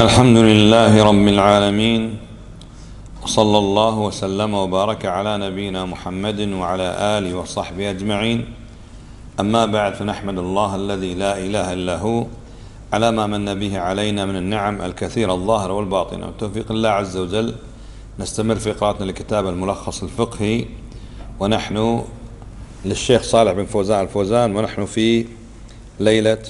الحمد لله رب العالمين وصلى الله وسلم وبارك على نبينا محمد وعلى آله وصحبه أجمعين. أما بعد فنحمد الله الذي لا إله إلا هو على ما من به علينا من النعم الكثيرة الظاهرة والباطنة. وتوفيق الله عز وجل نستمر في قراءتنا لكتاب الملخص الفقهي ونحن للشيخ صالح بن فوزان الفوزان ونحن في ليلة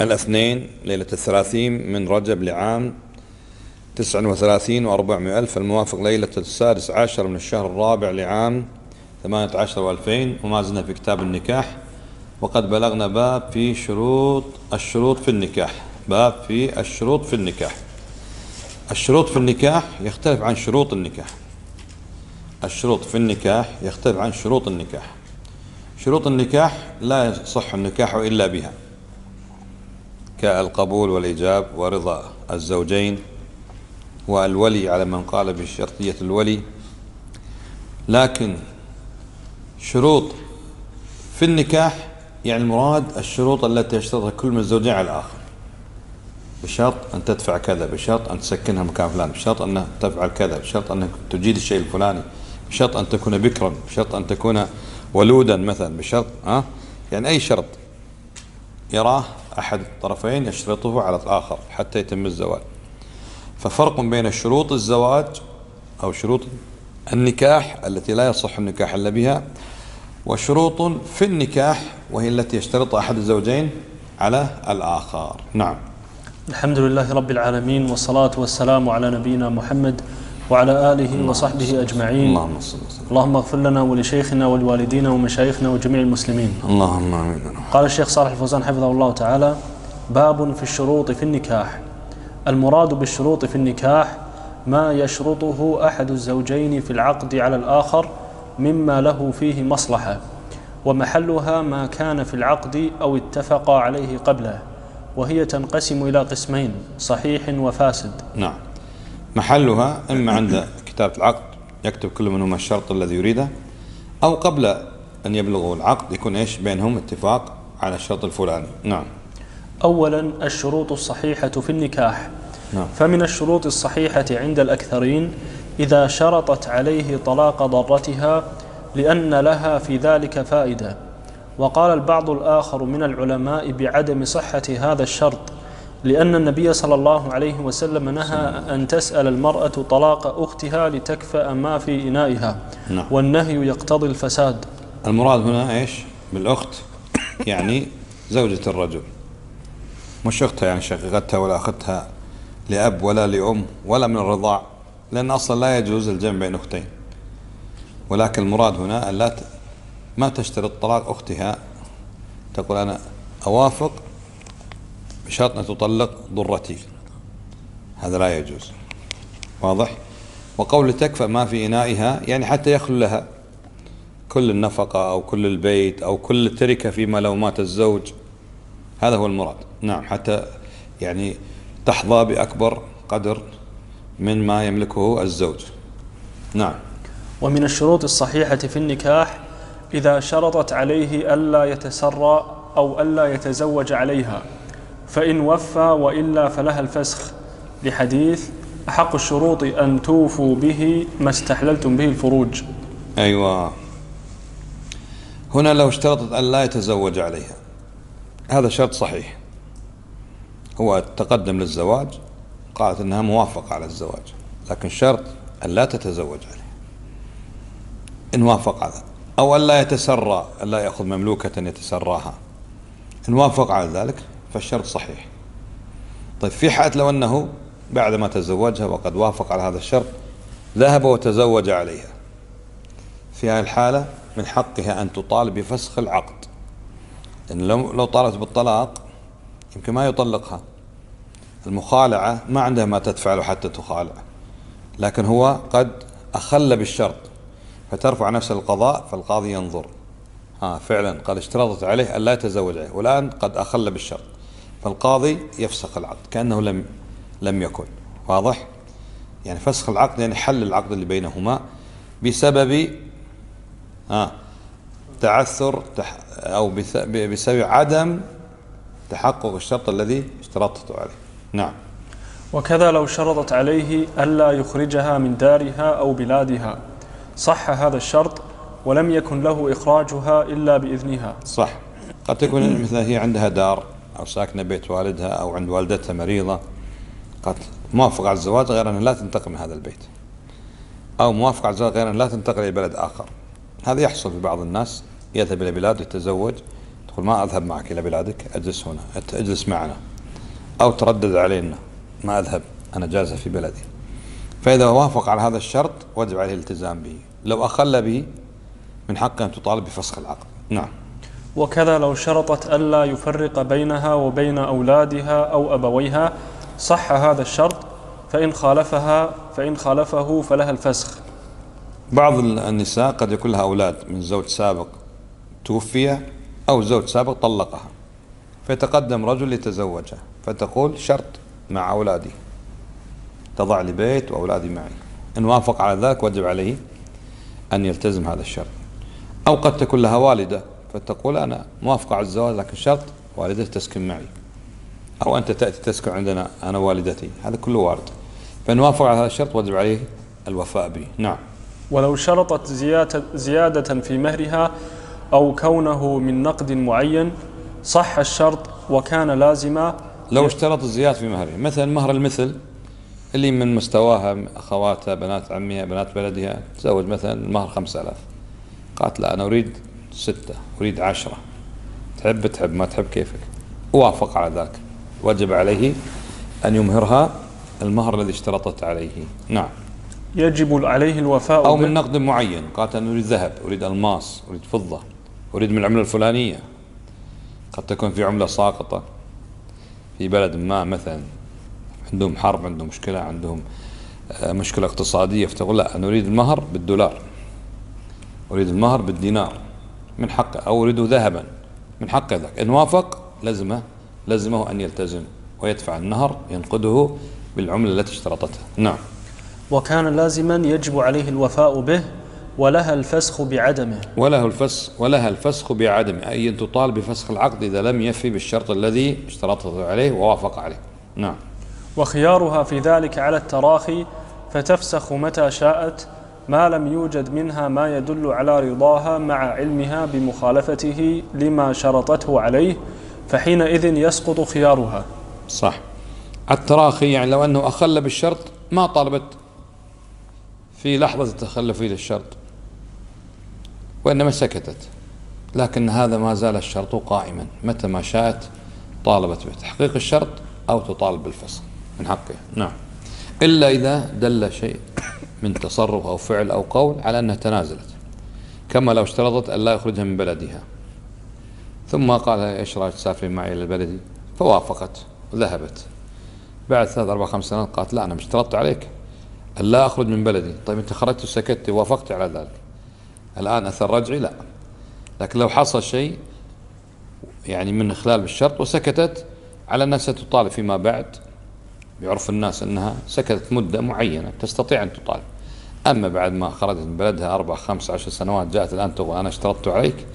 الاثنين ليلة الثلاثين من رجب لعام تسع وثلاثين وأربعمائة ألف الموافق ليلة السادس عشر من الشهر الرابع لعام ثمانية عشر وألفين. وما زلنا في كتاب النكاح وقد بلغنا باب في شروط الشروط في النكاح. باب في الشروط في النكاح. الشروط في النكاح يختلف عن شروط النكاح. الشروط في النكاح يختلف عن شروط النكاح. شروط النكاح لا يصح النكاح إلا بها. كالقبول والإيجاب ورضا الزوجين والولي على من قال بشرطية الولي. لكن شروط في النكاح يعني المراد الشروط التي يشترطها كل من الزوجين على الآخر. بشرط أن تدفع كذا بشرط أن تسكنها مكان فلان بشرط أن تفعل كذا بشرط أنك تجيد الشيء الفلاني بشرط أن تكون بكرا بشرط أن تكون ولودا مثلا بشرط ها؟ يعني أي شرط يراه أحد الطرفين يشترطه على الآخر حتى يتم الزواج. ففرق بين شروط الزواج أو شروط النكاح التي لا يصح النكاح إلا بها وشروط في النكاح وهي التي يشترطها أحد الزوجين على الآخر. نعم. الحمد لله رب العالمين والصلاة والسلام على نبينا محمد وعلى آله وصحبه أجمعين. اللهم صل وسلم. اللهم اغفر لنا ولشيخنا ولوالدينا ومشايخنا وجميع المسلمين. اللهم آمين قال الشيخ صالح الفوزان حفظه الله تعالى باب في الشروط في النكاح. المراد بالشروط في النكاح ما يشرطه أحد الزوجين في العقد على الآخر مما له فيه مصلحة ومحلها ما كان في العقد أو اتفق عليه قبله وهي تنقسم إلى قسمين صحيح وفاسد. نعم. محلها إما عند كتابة العقد يكتب كل منهما الشرط الذي يريده أو قبل أن يبلغوا العقد يكون إيش؟ بينهم اتفاق على الشرط الفلاني. نعم. أولا الشروط الصحيحة في النكاح. نعم. فمن الشروط الصحيحة عند الأكثرين إذا شرطت عليه طلاق ضرتها لأن لها في ذلك فائدة. وقال البعض الآخر من العلماء بعدم صحة هذا الشرط. لأن النبي صلى الله عليه وسلم نهى أن تسأل المرأة طلاق أختها لتكفأ ما في إنائها. نعم. والنهي يقتضي الفساد. المراد هنا إيش؟ بالأخت يعني زوجة الرجل. مش أختها يعني شقيقتها ولا أختها لأب ولا لأم ولا من الرضاع لأن أصلا لا يجوز الجمع بين أختين. ولكن المراد هنا أن لا ت... ما تشترط طلاق أختها. تقول أنا أوافق بشرط أن تطلق ضرتي. هذا لا يجوز. واضح؟ وقول تكفى ما في إنائها يعني حتى يخلو لها. كل النفقة أو كل البيت أو كل التركة فيما لو مات الزوج هذا هو المراد. نعم حتى يعني تحظى بأكبر قدر من ما يملكه الزوج. نعم. ومن الشروط الصحيحة في النكاح إذا شرطت عليه ألا يتسرى أو ألا يتزوج عليها. فإن وفى وإلا فلها الفسخ. لحديث أحق الشروط أن توفوا به ما استحللتم به الفروج. أيوة. هنا لو اشترطت أن لا يتزوج عليها. هذا شرط صحيح. هو تقدم للزواج قالت إنها موافقة على الزواج لكن شرط أن لا تتزوج عليه إن وافق على أو أن لا يتسرى أن لا يأخذ مملوكة يتسراها. إن وافق على ذلك فالشرط صحيح. طيب في حالة لو أنه بعد ما تزوجها وقد وافق على هذا الشرط ذهب وتزوج عليها. في هذه الحالة من حقها أن تطالب بفسخ العقد. لأن لو لو طالبت بالطلاق يمكن ما يطلقها. المخالعة ما عندها ما تدفع له حتى تخالع. لكن هو قد أخل بالشرط فترفع نفس القضاء فالقاضي ينظر. ها فعلا قد اشترطت عليه أن لا يتزوج عليه والآن قد أخل بالشرط. فالقاضي يفسخ العقد كأنه لم لم يكن. واضح؟ يعني فسخ العقد يعني حل العقد اللي بينهما بسبب ها تعثر تح أو بسبب عدم تحقق الشرط الذي اشترطته عليه. نعم. وكذا لو شرطت عليه ألا يخرجها من دارها أو بلادها. صح هذا الشرط ولم يكن له إخراجها إلا بإذنها. صح. قد تكون مثلا هي عندها دار. أو ساكنة بيت والدها أو عند والدتها مريضة. قد موافقة على الزواج غير أنها لا تنتقل من هذا البيت. أو موافقة على الزواج غير أنها لا تنتقل إلى بلد آخر. هذا يحصل في بعض الناس. يذهب إلى بلاد يتزوج. تقول ما أذهب معك إلى بلادك أجلس هنا أجلس معنا. أو تردد علينا ما أذهب أنا جالسة في بلدي. فإذا وافق على هذا الشرط وجب عليه الالتزام به. لو أخل به من حقه أن تطالب بفسخ العقد. نعم. وكذا لو شرطت ألا يفرق بينها وبين أولادها أو أبويها صح هذا الشرط فإن خالفها فإن خالفه فلها الفسخ. بعض النساء قد يكون لها أولاد من زوج سابق توفي أو زوج سابق طلقها فيتقدم رجل ليتزوجها فتقول شرط مع أولادي. تضع لي بيت وأولادي معي. إن وافق على ذلك وجب عليه أن يلتزم هذا الشرط. أو قد تكون لها والدة فتقول أنا موافقة على الزواج لكن شرط والدتي تسكن معي. أو أنت تأتي تسكن عندنا أنا والدتي هذا كله وارد. فإن وافق على هذا الشرط وجب عليه الوفاء به. نعم. ولو شرطت زيادة, زيادة في مهرها أو كونه من نقد معين صح الشرط وكان لازما. لو اشترط الزيادة في مهرها. مثلا مهر المثل اللي من مستواها أخواتها بنات عمها بنات بلدها تزوج مثلا خمسة آلاف. قالت لا أنا أريد ستة أريد عشرة. تحب تحب ما تحب كيفك. وافق على ذلك وجب عليه أن يمهرها المهر الذي اشترطت عليه. نعم. يجب عليه الوفاء أو. من نقد معين. قالت أنا أريد ذهب أريد ألماس أريد فضة أريد من العملة الفلانية. قد تكون في عملة ساقطة في بلد ما مثلا. عندهم حرب عندهم مشكلة عندهم آه، مشكلة اقتصادية. فتقول لا أنا أريد المهر بالدولار. أريد المهر بالدينار. من حقه أو أريد ذهبا. من حقه ذاك. إن وافق لزمه لزمه أن يلتزم ويدفع النهر ينقده بالعملة التي اشترطتها. نعم. وكان لازما يجب عليه الوفاء به ولها الفسخ بعدمه. وله الفسخ ولها الفسخ بعدم أي أن تطالب بفسخ العقد إذا لم يفي بالشرط الذي اشترطه عليه ووافق عليه. نعم. وخيارها في ذلك على التراخي فتفسخ متى شاءت ما لم يوجد منها ما يدل على رضاها مع علمها بمخالفته لما شرطته عليه فحينئذ يسقط خيارها. صح. التراخي يعني لو أنه أخل بالشرط ما طالبت في لحظة التخلف إلى الشرط وإنما سكتت. لكن هذا ما زال الشرط قائما. متى ما شاءت طالبت بتحقيق الشرط أو تطالب بالفصل. من حقها نعم. إلا إذا دل شيء. من تصرف أو فعل أو قول على أنها تنازلت كما لو اشترطت أن لا يخرجها من بلدها. ثم قال إيش رايك تسافرين معي إلى بلدي؟ فوافقت وذهبت بعد ثلاث أربع خمس سنوات قالت لا أنا اشترطت عليك. أن لا أخرج من بلدي. طيب أنت خرجت وسكت وافقت على ذلك. الآن أثر رجعي لا. لكن لو حصل شيء يعني من خلال بالشرط وسكتت على أنها ستطالب فيما بعد. بيعرف الناس أنها سكتت مدة معينة تستطيع أن تطالب أما بعد ما خرجت من بلدها أربع خمس عشر سنوات جاءت الآن تقول أنا اشترطت عليك.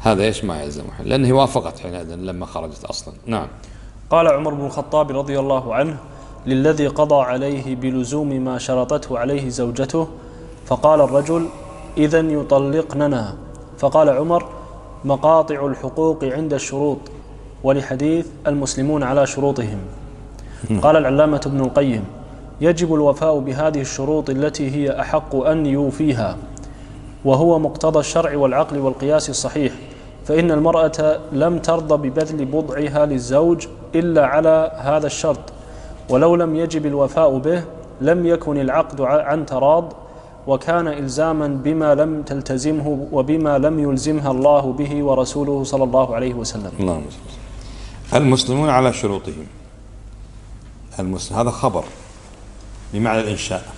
هذا إيش ما يلزم لأنه وافقت حينئذ لما خرجت أصلا. نعم. قال عمر بن الخطاب رضي الله عنه للذي قضى عليه بلزوم ما شرطته عليه زوجته. فقال الرجل اذا يطلقننا. فقال عمر مقاطع الحقوق عند الشروط ولحديث المسلمون على شروطهم. قال العلامة ابن القيم يجب الوفاء بهذه الشروط التي هي أحق أن يوفيها وهو مقتضى الشرع والعقل والقياس الصحيح. فإن المرأة لم ترضى ببذل بضعها للزوج إلا على هذا الشرط ولو لم يجب الوفاء به لم يكن العقد عن تراض وكان إلزاما بما لم تلتزمه وبما لم يلزمها الله به ورسوله صلى الله عليه وسلم. اللهم المسلمون على شروطهم. المسلم هذا خبر. بمعنى الإنشاء.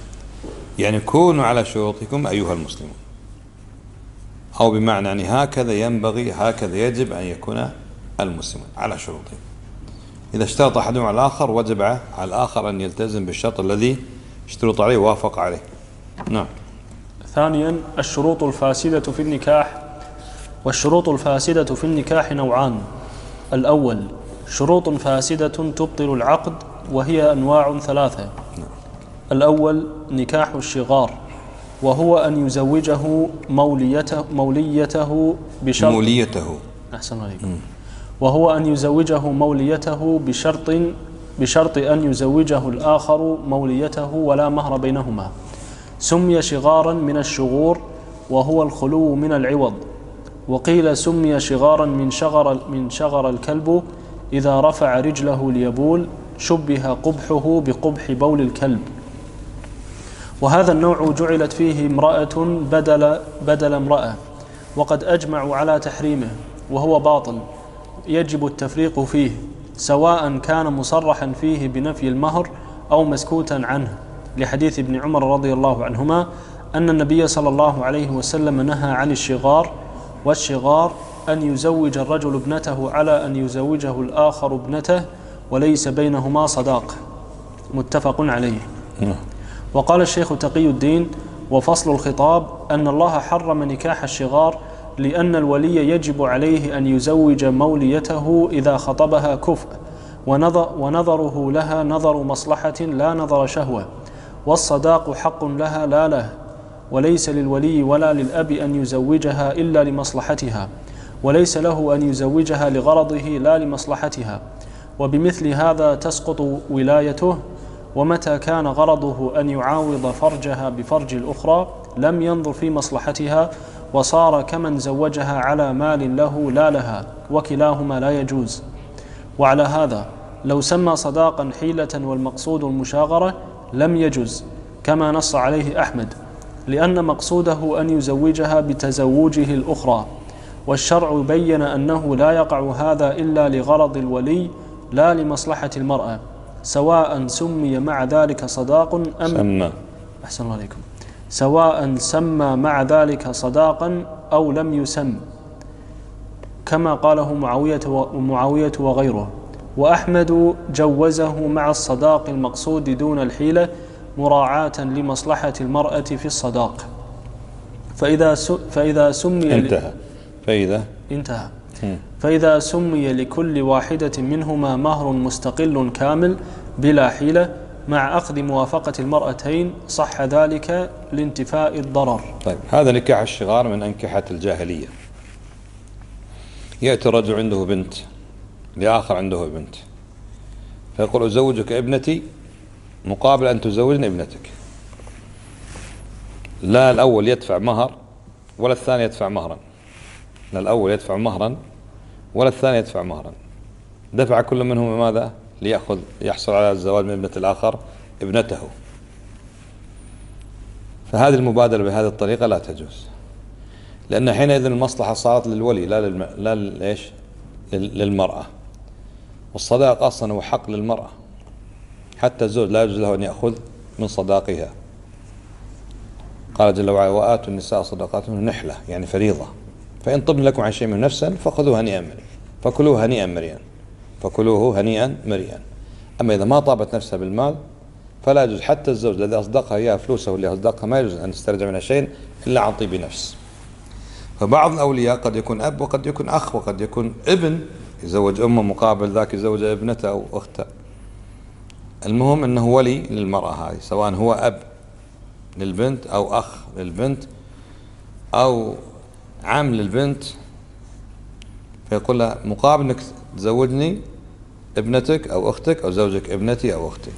يعني كونوا على شروطكم أيها المسلمون. أو بمعنى يعني هكذا ينبغي هكذا يجب أن يكون المسلمون على شروطهم. إذا اشترط أحدهم على الآخر وجب على الآخر أن يلتزم بالشرط الذي اشترط عليه ووافق عليه. نعم. ثانيا الشروط الفاسدة في النكاح والشروط الفاسدة في النكاح نوعان. الأول شروط فاسدة تبطل العقد وهي أنواع ثلاثة. الأول نكاح الشغار وهو أن يزوجه موليته, موليته بشرط موليته. أحسن عليكم. وهو أن يزوجه موليته بشرط بشرط أن يزوجه الآخر موليته ولا مهر بينهما. سمي شغارا من الشغور وهو الخلو من العوض. وقيل سمي شغارا من شغر من شغر الكلب إذا رفع رجله ليبول شبه قبحه بقبح بول الكلب. وهذا النوع جعلت فيه امرأة بدل بدل امرأة وقد أجمعوا على تحريمه وهو باطل يجب التفريق فيه سواء كان مصرحا فيه بنفي المهر أو مسكوتا عنه. لحديث ابن عمر رضي الله عنهما أن النبي صلى الله عليه وسلم نهى عن الشغار والشغار أن يزوج الرجل ابنته على أن يزوجه الآخر ابنته وليس بينهما صداق. متفق عليه. وقال الشيخ تقي الدين وفصل الخطاب أن الله حرم نكاح الشغار لأن الولي يجب عليه أن يزوج موليته إذا خطبها كفء ونظر ونظره لها نظر مصلحة لا نظر شهوة والصداق حق لها لا له وليس للولي ولا للأب أن يزوجها إلا لمصلحتها وليس له أن يزوجها لغرضه لا لمصلحتها وبمثل هذا تسقط ولايته ومتى كان غرضه أن يعاوض فرجها بفرج الأخرى لم ينظر في مصلحتها وصار كمن زوجها على مال له لا لها وكلاهما لا يجوز. وعلى هذا لو سمى صداقا حيلة والمقصود المشاغرة لم يجز كما نص عليه أحمد لأن مقصوده أن يزوجها بتزوجه الأخرى. والشرع بين أنه لا يقع هذا إلا لغرض الولي لا لمصلحة المرأة. سواء سمي مع ذلك صداق أم سمى. أحسن الله عليكم. سواء سمى مع ذلك صداقا أو لم يسم. كما قاله معاوية ومعاوية وغيره. وأحمد جوزه مع الصداق المقصود دون الحيلة مراعاة لمصلحة المرأة في الصداق. فإذا فإذا سمي انتهى. فإذا؟ انتهى. فإذا سمي لكل واحدة منهما مهر مستقل كامل بلا حيلة مع أخذ موافقة المرأتين صح ذلك لانتفاء الضرر. طيب هذا نكاح الشغار من أنكحة الجاهلية. يأتي الرجل عنده بنت لآخر عنده بنت. فيقول أزوجك ابنتي؟ مقابل أن تزوجني ابنتك. لا الأول يدفع مهر ولا الثاني يدفع مهرا. لا الأول يدفع مهرا ولا الثاني يدفع مهرا. دفع كل منهما ماذا ليأخذ يحصل على الزواج من ابنة الآخر ابنته. فهذه المبادرة بهذه الطريقة لا تجوز. لأن حينئذ المصلحة صارت للولي لا للم... لا ليش للمرأة. والصداق أصلا هو حق للمرأة. حتى الزوج لا يجوز له أن يأخذ من صداقها. قال جل وعلا وآتوا النساء صدقاتهن نحلة. يعني فريضة. فإن طبن لكم عن شيء من نفسا فخذوه هنيئا مريئا. فكلوه هنيئا مريئا. فكلوه هنيئا مريئا. أما إذا ما طابت نفسها بالمال فلا يجوز حتى الزوج الذي أصدقها إياه فلوسه اللي أصدقها ما يجوز أن يسترجع منها شيء إلا عن طيب نفس. فبعض الأولياء قد يكون أب وقد يكون أخ وقد يكون ابن يزوج أمه مقابل ذاك يزوج ابنته أو أخته. المهم أنه ولي للمرأة هذه سواء هو أب للبنت أو أخ للبنت أو عم للبنت فيقول لها مقابل أنك تزوجني ابنتك أو أختك أو زوجك ابنتي أو أختي.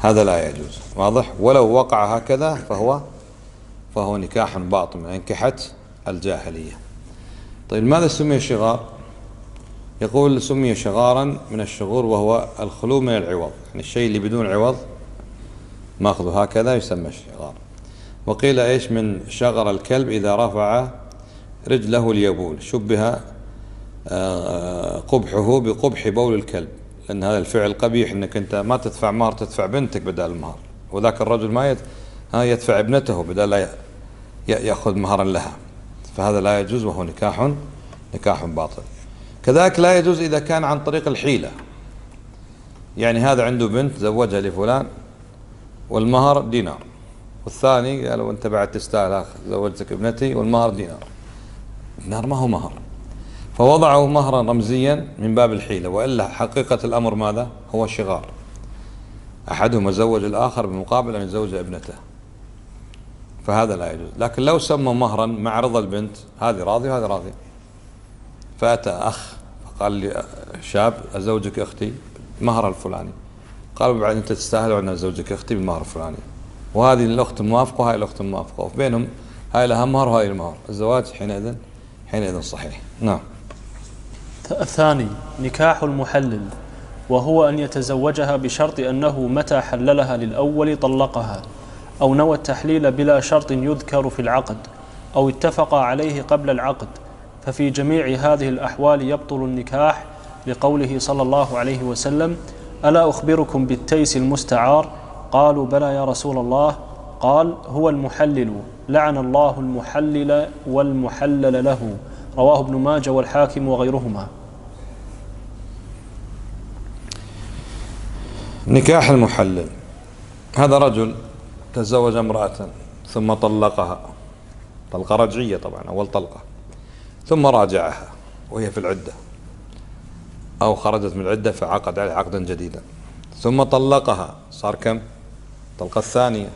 هذا لا يجوز. واضح؟ ولو وقع هكذا فهو فهو نكاح باطل من أنكحة الجاهلية. طيب ماذا سمي شغار؟ يقول سمي شغارا من الشغور وهو الخلو من العوض. يعني الشيء اللي بدون عوض ماخذه هكذا يسمى شغار. وقيل إيش؟ من شغر الكلب إذا رفع رجله ليبول شبه آه، قبحه بقبح بول الكلب. لأن هذا الفعل قبيح إنك أنت ما تدفع مهر تدفع بنتك بدل المهر. وذاك الرجل ما يدفع ابنته بدل لا يأخذ مهرا لها. فهذا لا يجوز وهو نكاح نكاح باطل. كذلك لا يجوز إذا كان عن طريق الحيلة. يعني هذا عنده بنت زوجها لفلان والمهر دينار. والثاني قال وأنت بعد تستاهل زوجتك ابنتي والمهر دينار. دينار ما هو مهر. فوضعوا مهرا رمزيا من باب الحيلة وإلا حقيقة الأمر ماذا؟ هو شغار. أحدهما زوج الآخر بمقابل أن يزوج ابنته. فهذا لا يجوز. لكن لو سمى مهرا مع رضا البنت هذه راضية وهذه راضية. فأتى أخ فقال لي شاب أزوجك أختي مهر الفلاني. قال بعد أنت تستاهل أن أزوجك أختي بالمهر الفلاني. وهذه الأخت موافقة وهاي الأخت موافقة. وبينهم هاي لها مهر وهاي المهر. الزواج حينئذ حينئذ صحيح. نعم. الثاني نكاح المحلل وهو أن يتزوجها بشرط أنه متى حللها للأول طلقها أو نوى التحليل بلا شرط يذكر في العقد أو اتفق عليه قبل العقد. ففي جميع هذه الأحوال يبطل النكاح لقوله صلى الله عليه وسلم ألا أخبركم بالتيس المستعار؟ قالوا بلى يا رسول الله. قال هو المحلل. لعن الله المحلل والمحلل له. رواه ابن ماجه والحاكم وغيرهما. نكاح المحلل. هذا رجل تزوج امرأة ثم طلقها. طلقة رجعية طبعا أول طلقة. ثم راجعها وهي في العدة. أو خرجت من العدة فعقد عليه عقدا جديدا. ثم طلقها. صار كم؟ الطلقة الثانية.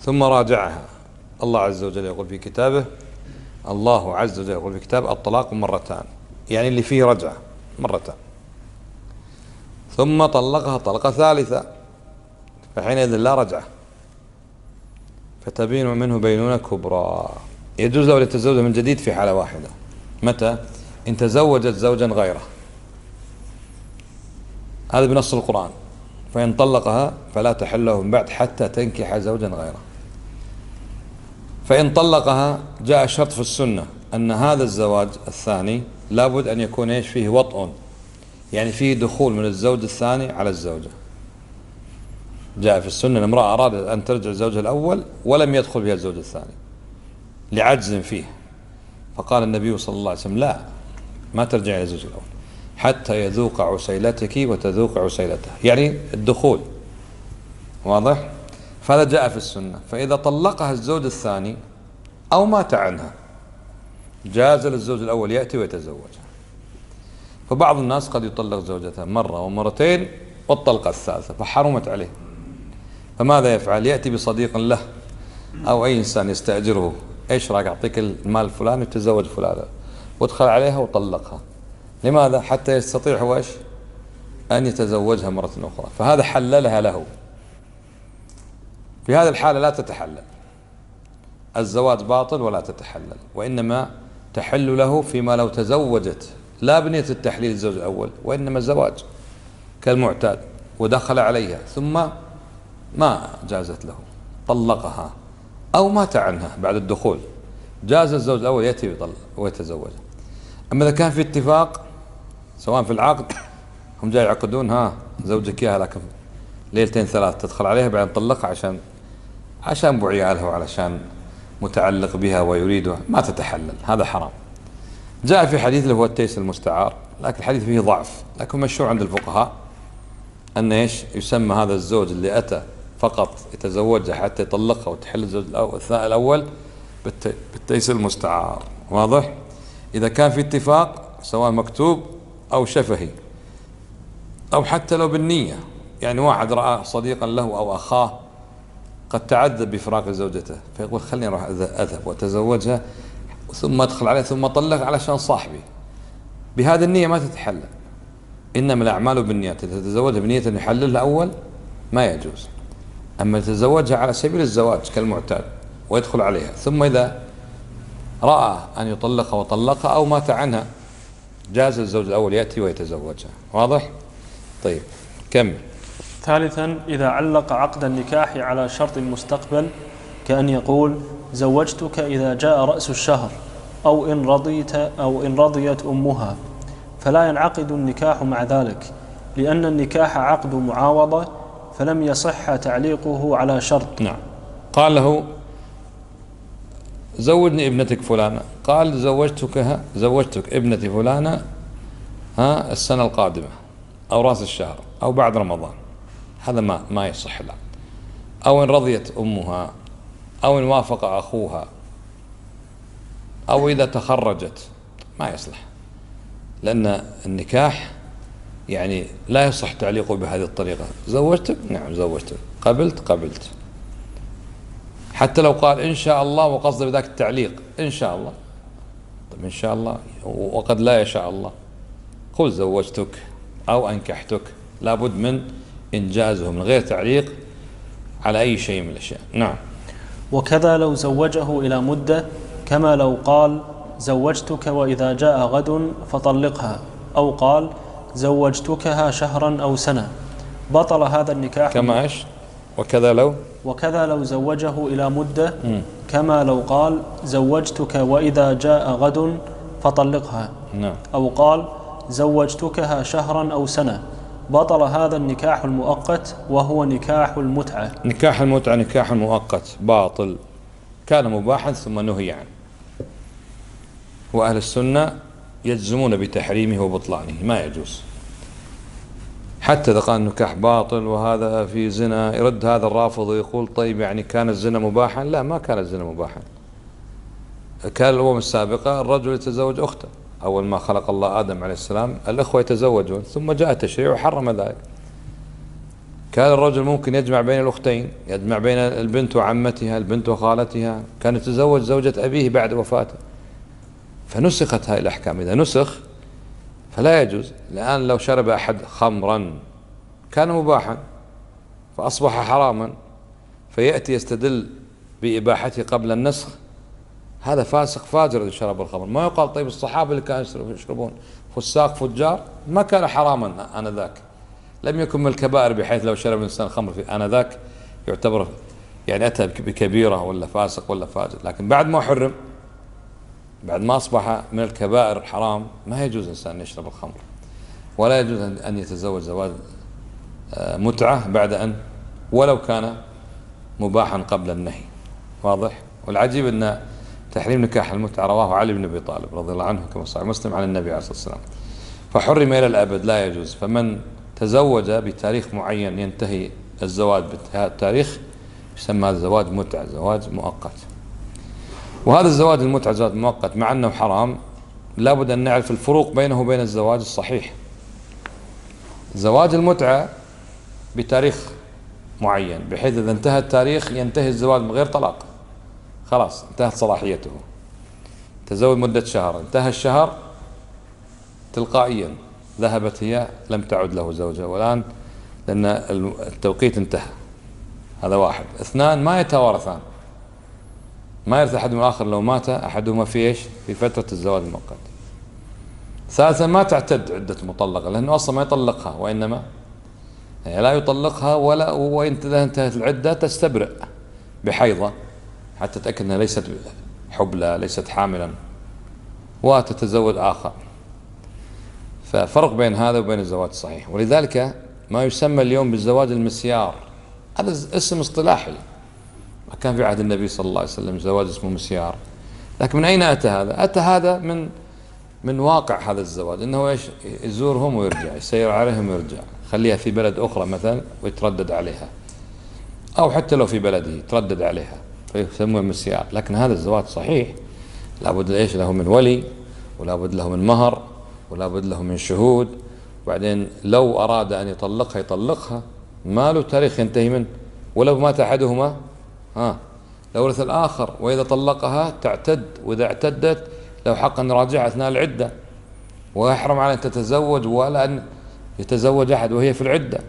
ثم راجعها. الله عز وجل يقول في كتابه الله عز وجل يقول في كتابه الطلاق مرتان يعني اللي فيه رجعة مرتان. ثم طلقها طلقة ثالثة فحينئذ لا رجعة. فتبين منه بينونة كبرى. يجوز له للتزوج من جديد في حالة واحدة. متى؟ إن تزوجت زوجا غيره. هذا بنص القرآن. فإن طلقها فلا تحل له من بعد حتى تنكح زوجا غيره. فإن طلقها جاء شرط في السنة أن هذا الزواج الثاني لابد أن يكون إيش فيه وطء يعني فيه دخول من الزوج الثاني على الزوجة. جاء في السنة امرأة أرادت أن ترجع الزوج الأول ولم يدخل بها الزوج الثاني لعجز فيه. فقال النبي صلى الله عليه وسلم لا ما ترجع إلى الزوج الأول حتى يذوق عسيلتك وتذوق عسيلته. يعني الدخول واضح؟ فهذا جاء في السنة. فإذا طلقها الزوج الثاني أو مات عنها جاز للزوج الأول يأتي ويتزوجها. فبعض الناس قد يطلق زوجته مرة ومرتين والطلقة الثالثة فحرمت عليه. فماذا يفعل؟ يأتي بصديق له أو أي إنسان يستأجره. إيش رأيك أعطيك المال الفلاني وتزوج فلانة وادخل عليها وطلقها. لماذا؟ حتى يستطيع هو إيش؟ أن يتزوجها مرة أخرى. فهذا حللها له. في هذه الحالة لا تتحلل. الزواج باطل ولا تتحلل وإنما تحل له فيما لو تزوجت. لا بنية التحليل الزوج الأول وإنما الزواج كالمعتاد ودخل عليها ثم ما جازت له طلقها أو مات عنها بعد الدخول. جاز الزوج الأول يأتي ويتزوجها أما إذا كان في اتفاق سواء في العقد هم جاي يعقدون ها زوجك إياها لكن ليلتين ثلاث تدخل عليها بعدين تطلقها عشان عشان ابو عيالها وعلشان متعلق بها ويريدها ما تتحلل هذا حرام. جاء في حديث اللي هو التيس المستعار لكن الحديث فيه ضعف لكن مشروع عند الفقهاء أن إيش؟ يسمى هذا الزوج اللي أتى فقط يتزوجها حتى يطلقها وتحل الزوج الأول بالتيس المستعار واضح؟ إذا كان في اتفاق سواء مكتوب أو شفهي أو حتى لو بالنية يعني واحد رأى صديقا له أو أخاه قد تعذب بفراق زوجته فيقول خليني أروح أذهب وأتزوجها ثم أدخل عليه ثم أطلق علشان صاحبي. بهذه النية ما تتحلل. إنما الأعمال بالنيات إذا تتزوجها بنية يحللها أول ما يجوز. أما يتزوجها على سبيل الزواج كالمعتاد ويدخل عليها ثم إذا رأى أن يطلقها وطلقها أو مات عنها جاز الزوج الأول يأتي ويتزوجها. واضح؟ طيب كمل. ثالثا إذا علق عقد النكاح على شرط مستقبل كأن يقول زوجتك إذا جاء رأس الشهر أو إن رضيت أو إن رضيت أمها فلا ينعقد النكاح مع ذلك لأن النكاح عقد معاوضة فلم يصح تعليقه على شرط. نعم. قال له زوجني ابنتك فلانة. قال زوجتك زوجتك ابنتي فلانة ها السنة القادمة أو رأس الشهر أو بعد رمضان. هذا ما ما يصح لا أو إن رضيت أمها أو إن وافق أخوها أو إذا تخرجت ما يصلح. لأن النكاح يعني لا يصح تعليقه بهذه الطريقة. زوجتك نعم زوجتك قبلت؟ قبلت. حتى لو قال إن شاء الله وقصد بذلك التعليق إن شاء الله. طيب إن شاء الله وقد لا يشاء الله. قل زوجتك أو أنكحتك. لابد من إنجازه من غير تعليق على أي شيء من الأشياء. نعم. وكذا لو زوجه إلى مدة كما لو قال زوجتك وإذا جاء غد فطلقها أو قال زوجتكها شهرا أو سنة. بطل هذا النكاح. كما إيش؟ وكذا لو؟ وكذا لو زوجه إلى مدة كما لو قال زوجتك وإذا جاء غد فطلقها. نعم. أو قال زوجتكها شهرا أو سنة. بطل هذا النكاح المؤقت وهو نكاح المتعة. نكاح المتعة نكاح مؤقت باطل. كان مباحا ثم نهي عنه. وأهل السنة يجزمون بتحريمه وبطلانه ما يجوز. حتى إذا قال النكاح باطل وهذا في زنا يرد هذا الرافض ويقول طيب يعني كان الزنا مباحا؟ لا ما كان الزنا مباحا. كان الأمم السابقة الرجل يتزوج أخته. أول ما خلق الله آدم عليه السلام الأخوة يتزوجون ثم جاء التشريع وحرم ذلك. كان الرجل ممكن يجمع بين الأختين يجمع بين البنت وعمتها البنت وخالتها. كان يتزوج زوجة أبيه بعد وفاته. فنسخت هذه الأحكام. إذا نسخ فلا يجوز. الآن لو شرب أحد خمرا كان مباحا فأصبح حراما فيأتي يستدل بإباحته قبل النسخ. هذا فاسق فاجر إذا شرب الخمر. ما يقال طيب الصحابة اللي كانوا يشربون فساق فجار ما كان حراما آنذاك. لم يكن من الكبائر بحيث لو شرب الإنسان خمر في آنذاك يعتبر يعني أتى بكبيرة ولا فاسق ولا فاجر. لكن بعد ما حرم بعد ما أصبح من الكبائر حرام ما يجوز الإنسان يشرب الخمر. ولا يجوز أن يتزوج زواج آه، متعة بعد أن ولو كان مباحا قبل النهي. واضح؟ والعجيب أن تحريم نكاح المتعة رواه علي بن أبي طالب رضي الله عنه كما صحيح مسلم عن النبي عليه الصلاة والسلام. فحرم إلى الأبد لا يجوز. فمن تزوج بتاريخ معين ينتهي الزواج بهذا التاريخ يسمى زواج متعة زواج مؤقت. وهذا الزواج المتعة زواج مؤقت مع أنه حرام لابد أن نعرف الفروق بينه وبين الزواج الصحيح. زواج المتعة بتاريخ معين بحيث إذا انتهى التاريخ ينتهي الزواج من غير طلاق. خلاص انتهت صلاحيته. تزوج مدة شهر. انتهى الشهر تلقائيا ذهبت هي لم تعد له زوجها والآن لأن التوقيت انتهى. هذا واحد. اثنان ما يتوارثان. ما يرث أحدهما الآخر لو مات أحدهما في إيش؟ في فترة الزواج المؤقت. ثالثا ما تعتد عدة مطلقة لأنه أصلا ما يطلقها وإنما يعني لا يطلقها ولا وإن انتهت العدة تستبرئ بحيضة. حتى تتأكد أنها ليست حبلى ليست حاملا وتتزوج آخر. ففرق بين هذا وبين الزواج الصحيح. ولذلك ما يسمى اليوم بالزواج المسيار. هذا اسم اصطلاحي. ما كان في عهد النبي صلى الله عليه وسلم زواج اسمه مسيار. لكن من أين أتى هذا؟ أتى هذا من من واقع هذا الزواج. إنه إيش؟ يزورهم ويرجع يسير عليهم ويرجع. خليها في بلد أخرى مثلا ويتردد عليها. أو حتى لو في بلده يتردد عليها. فيسموه مسيار لكن هذا الزواج صحيح. لابد إيش؟ له من ولي ولابد له من مهر ولابد له من شهود. وبعدين لو أراد أن يطلقها يطلقها. ما له تاريخ ينتهي منه. ولو مات أحدهما. ها. لو ورث الآخر وإذا طلقها تعتد. وإذا اعتدت له حق أن يراجعها أثناء العدة. ويحرم على أن تتزوج ولا أن يتزوج أحد وهي في العدة.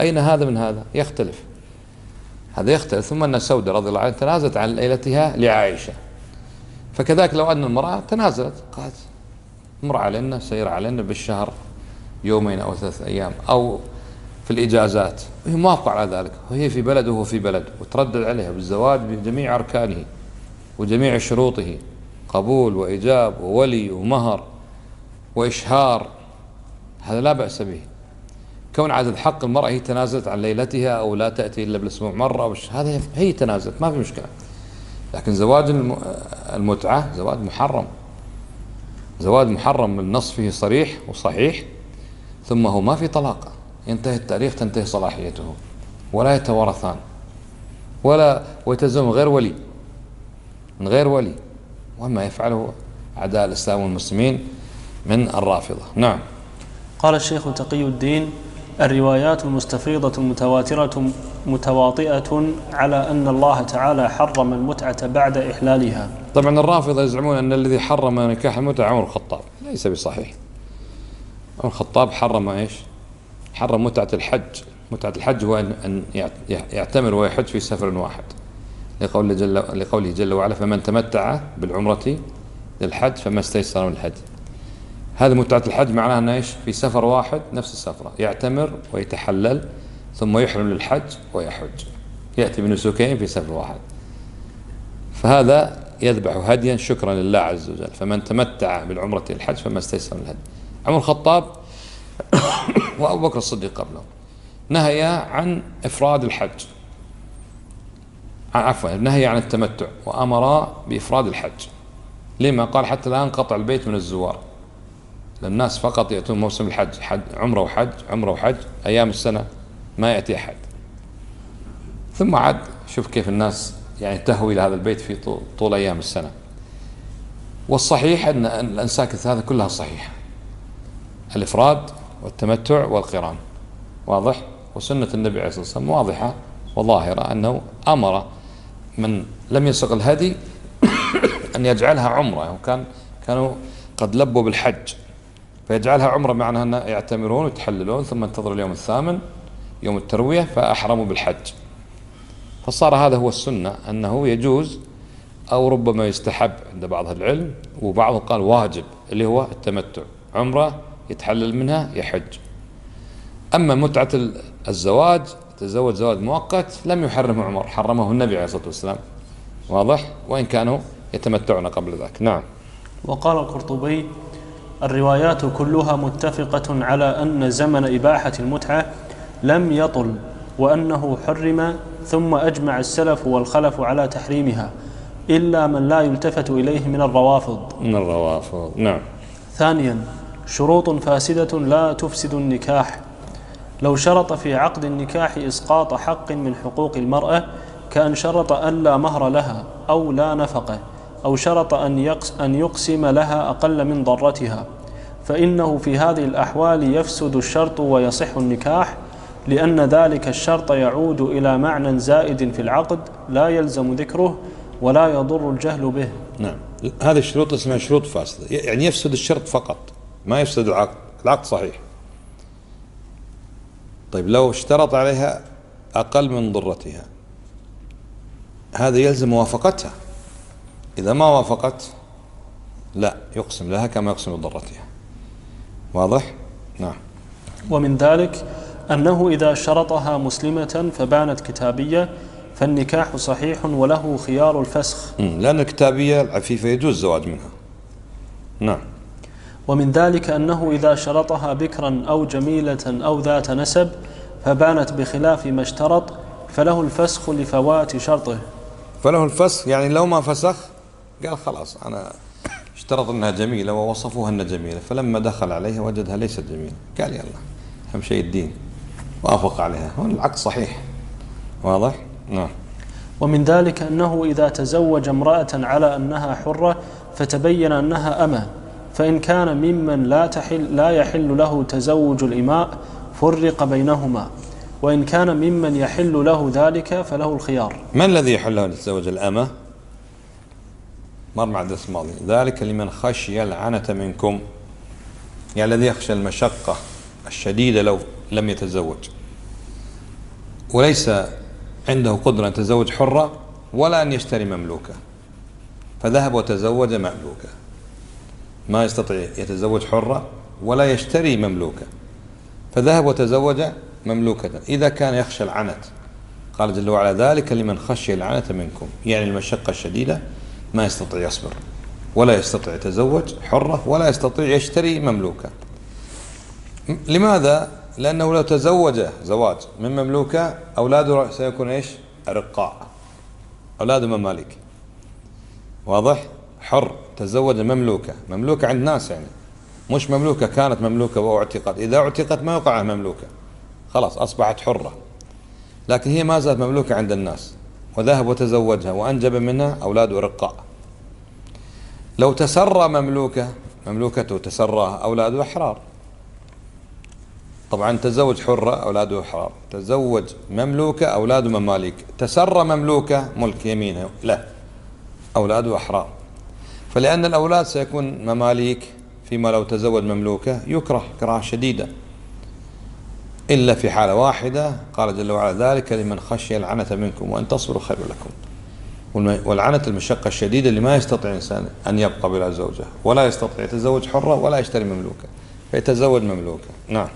أين هذا من هذا؟ يختلف. هذا يختلف. ثم أن سودة رضي الله عنها تنازلت عن ليلتها لعائشة. فكذلك لو أن المرأة تنازلت قالت مر علينا سير علينا بالشهر يومين أو ثلاثة أيام أو في الإجازات. وهي موافقة على ذلك. وهي في بلد وهو في بلد وتردد عليها بالزواج بجميع أركانه وجميع شروطه قبول وإجاب وولي ومهر وإشهار. هذا لا بأس به. كون عدد حق المرأة هي تنازلت عن ليلتها أو لا تأتي إلا بالأسبوع مرة أو هذا هي تنازلت ما في مشكلة. لكن زواج المتعة زواج محرم. زواج محرم النص فيه صريح وصحيح ثم هو ما في طلاق. ينتهي التاريخ تنتهي صلاحيته. ولا يتوارثان. ولا ويتزوج غير ولي. من غير ولي. وما يفعله أعداء الإسلام والمسلمين من الرافضة. نعم. قال الشيخ تقي الدين الروايات المستفيضة المتواترة متواطئة على أن الله تعالى حرم المتعة بعد إحلالها. طبعا الرافضة يزعمون أن الذي حرم نكاح المتعة عمر الخطاب ليس بصحيح. عمر الخطاب حرم إيش؟ حرم متعة الحج. متعة الحج هو أن يعتمر ويحج في سفر واحد. لقوله جل, لقوله جل وعلا فمن تمتع بالعمرة للحج فما استيسر من الحج. هذه متعة الحج معناها أنه إيش؟ في سفر واحد نفس السفرة يعتمر ويتحلل ثم يحرم للحج ويحج. يأتي بنسكين في سفر واحد. فهذا يذبح هديا شكرا لله عز وجل. فمن تمتع بالعمرة للحج فما استيسر من الهدي. عمر الخطاب وأبو بكر الصديق قبله. نهي عن إفراد الحج. عفوا نهي عن التمتع. وأمر بإفراد الحج. لما؟ قال حتى لا ينقطع البيت من الزوار. الناس فقط يأتون موسم الحج حج عمرة وحج عمرة وحج أيام السنة ما يأتي أحد. ثم عاد شوف كيف الناس يعني تهوي إلى هذا البيت في طول, طول أيام السنة. والصحيح أن الأنساك الثلاثة كلها صحيحة. الإفراد والتمتع والقران. واضح؟ وسنة النبي عليه الصلاة والسلام واضحة وظاهرة أنه أمر من لم يسق الهدي أن يجعلها عمرة. وكان كانوا قد لبوا بالحج. فيجعلها عمرة معناها أن يعتمرون ويتحللون ثم انتظروا اليوم الثامن يوم التروية فأحرموا بالحج. فصار هذا هو السنة أنه يجوز أو ربما يستحب عند بعض العلم وبعضهم قال واجب اللي هو التمتع. عمرة يتحلل منها يحج. أما متعة الزواج تزوج زواج مؤقت لم يحرمه عمر حرمه النبي عليه الصلاة والسلام. واضح؟ وإن كانوا يتمتعون قبل ذلك. نعم. وقال القرطبي الروايات كلها متفقة على أن زمن إباحة المتعة لم يطل وأنه حرم ثم أجمع السلف والخلف على تحريمها إلا من لا يلتفت إليه من الروافض. من الروافض نعم. ثانيا شروط فاسدة لا تفسد النكاح. لو شرط في عقد النكاح إسقاط حق من حقوق المرأة كأن شرط أن لا مهر لها أو لا نفقة. أو شرط أن أن يقسم لها أقل من ضرتها. فإنه في هذه الأحوال يفسد الشرط ويصح النكاح لأن ذلك الشرط يعود إلى معنى زائد في العقد لا يلزم ذكره ولا يضر الجهل به. نعم. هذه الشروط اسمها شروط فاسدة. يعني يفسد الشرط فقط ما يفسد العقد. العقد صحيح. طيب لو اشترط عليها أقل من ضرتها هذا يلزم موافقتها. إذا ما وافقت لا يقسم لها كما يقسم لضرتها. واضح؟ نعم. ومن ذلك أنه إذا شرطها مسلمة فبانت كتابية فالنكاح صحيح وله خيار الفسخ. لأن الكتابية العفيفة يجوز الزواج منها. نعم. ومن ذلك أنه إذا شرطها بكرا أو جميلة أو ذات نسب فبانت بخلاف ما اشترط فله الفسخ لفوات شرطه. فله الفسخ يعني لو ما فسخ قال خلاص أنا اشترط أنها جميلة ووصفوها أنها جميلة فلما دخل عليها وجدها ليست جميلة. قال يلا أهم شيء الدين وأفق عليها. هون العقد صحيح. واضح؟ نعم. ومن ذلك أنه إذا تزوج امرأة على أنها حرة فتبين أنها أمة. فإن كان ممن لا تحل لا يحل له تزوج الإماء فرق بينهما. وإن كان ممن يحل له ذلك فله الخيار. من الذي يحل له يتزوج الأمة؟ مر مع الدرس الماضي. ذلك لمن خشي العنة منكم. يعني الذي يخشى المشقة الشديدة لو لم يتزوج. وليس عنده قدرة أن يتزوج حرة ولا أن يشتري مملوكة. فذهب وتزوج مملوكة. ما يستطيع يتزوج حرة ولا يشتري مملوكة. فذهب وتزوج مملوكة. إذا كان يخشى العنت قال جل وعلا ذلك لمن خشي العنة منكم. يعني المشقة الشديدة ما يستطيع يصبر ولا يستطيع يتزوج حرة ولا يستطيع يشتري مملوكة. لماذا؟ لأنه لو تزوج زواج من مملوكة أولاده سيكون إيش؟ أرقاء. أولاده مماليك واضح؟ حر. تزوج مملوكة. مملوكة عند ناس يعني. مش مملوكة كانت مملوكة واعتقت. إذا اعتقت ما يقع مملوكة. خلاص أصبحت حرة. لكن هي ما زالت مملوكة عند الناس. وذهب وتزوجها وأنجب منها أولاد رقاء لو تسرى مملوكة مملوكته تسرى أولاده أحرار طبعا تزوج حرة أولاده أحرار تزوج مملوكة أولاده مماليك. تسرى مملوكة ملك يمينه لا. أولاده أحرار. فلأن الأولاد سيكون مماليك فيما لو تزوج مملوكة يكره كراهة شديدة. إلا في حالة واحدة. قال جل وعلا ذلك لمن خشي العنة منكم وأن تصبروا خير لكم. والعنة المشقة الشديدة اللي ما يستطيع الإنسان أن يبقى بلا زوجة. ولا يستطيع يتزوج حرة ولا يشتري مملوكة. فيتزوج مملوكة. نعم.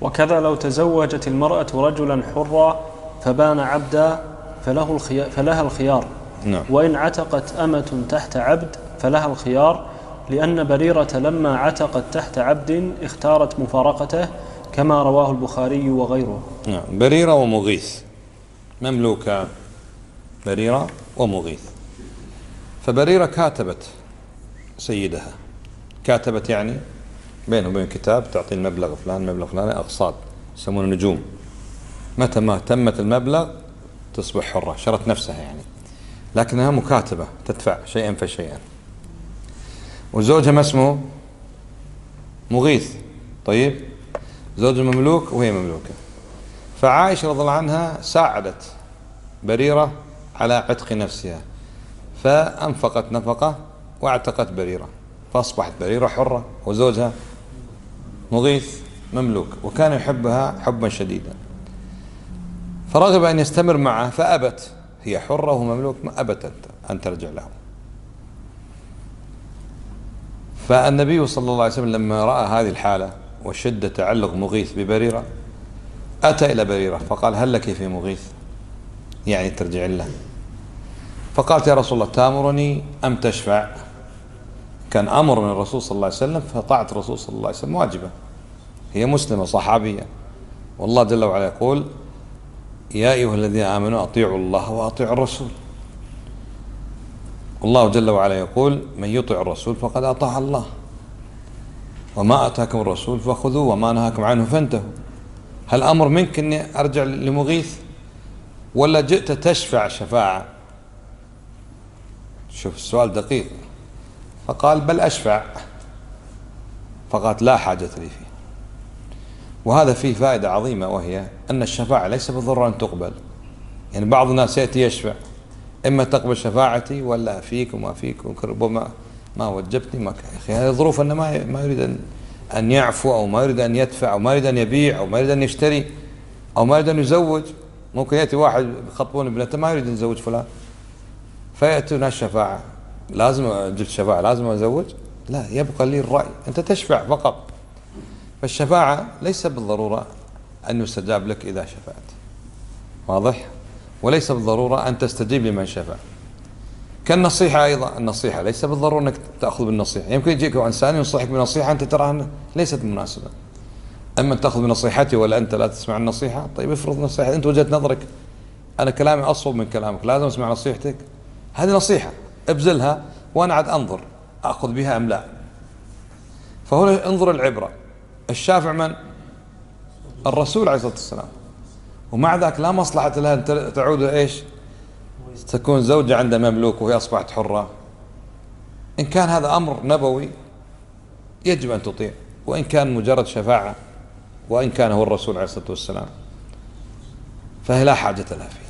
وكذا لو تزوجت المرأة رجلا حرا فبان عبدا فله الخيار فلها الخيار. نعم. وإن عتقت أمة تحت عبد فلها الخيار. لأن بريرة لما عتقت تحت عبد اختارت مفارقته كما رواه البخاري وغيره. نعم بريرة ومغيث. مملوكة بريرة ومغيث. فبريرة كاتبت سيدها. كاتبت يعني بينه وبين كتاب تعطي المبلغ فلان مبلغ فلان أقساط يسمونه نجوم. متى ما تمت المبلغ تصبح حرة شرت نفسها يعني. لكنها مكاتبة تدفع شيئا فشيئا. وزوجها ما اسمه؟ مغيث. طيب؟ زوج مملوك وهي مملوكة. فعائشة رضي الله عنها ساعدت بريرة على عتق نفسها فأنفقت نفقة واعتقت بريرة فأصبحت بريرة حرة وزوجها مغيث مملوك وكان يحبها حبا شديدا. فرغب أن يستمر معه فأبت هي حرة وهو مملوك ما أبت أن ترجع له. فالنبي صلى الله عليه وسلم لما رأى هذه الحالة وشدة تعلق مغيث ببريرة. أتى إلى بريرة فقال هل لك في مغيث؟ يعني ترجع له. فقالت يا رسول الله تأمرني أم تشفع؟ كان أمر من الرسول صلى الله عليه وسلم فطاعة الرسول صلى الله عليه وسلم واجبة. هي مسلمة صحابية. والله جل وعلا يقول يا أيها الذين آمنوا أطيعوا الله وأطيعوا الرسول. الله جل وعلا يقول من يطع الرسول فقد أطاع الله. وما أتاكم الرسول فخذوه وما نهاكم عنه فانتهوا. هل أمر منك أني أرجع لمغيث؟ ولا جئت تشفع شفاعة؟ شوف السؤال دقيق. فقال بل أشفع. فقالت لا حاجة لي فيه. وهذا فيه فائدة عظيمة وهي أن الشفاعة ليس بالضرورة أن تقبل. يعني بعض الناس يأتي يشفع إما تقبل شفاعتي ولا فيك وما فيك ربما ما وجبتني ما يا أخي هذه ظروف أنه ما ما يريد أن أن يعفو أو ما يريد أن يدفع أو ما يريد أن يبيع أو ما يريد أن يشتري أو ما يريد أن يزوج. ممكن يأتي واحد يخطبون ابنته ما يريد أن يزوج فلان. فيأتون الشفاعة. لازم جبت شفاعة لازم أزوج؟ لا يبقى لي الرأي. أنت تشفع فقط. فالشفاعة ليس بالضرورة أن يستجاب لك إذا شفعت. واضح؟ وليس بالضرورة أن تستجيب لمن شفع. كالنصيحة أيضا. النصيحة ليس بالضرورة أنك تأخذ بالنصيحة. يمكن يجيك إنسان ينصحك بنصيحة أنت تراها ليست مناسبة. أما تأخذ بنصيحتي ولا أنت لا تسمع النصيحة طيب افرض نصيحة. أنت وجهة نظرك أنا كلامي أصوب من كلامك لازم أسمع نصيحتك. هذه نصيحة ابذلها وأنا عاد أنظر أخذ بها أم لا. فهنا انظر العبرة. الشافع من؟ الرسول عليه الصلاة والسلام. ومع ذلك لا مصلحة لها أن تعود إيش؟ تكون زوجة عندها مملوك وهي أصبحت حرة. إن كان هذا أمر نبوي يجب أن تطيع. وإن كان مجرد شفاعة وإن كان هو الرسول عليه الصلاة والسلام. فهي لا حاجة لها فيه.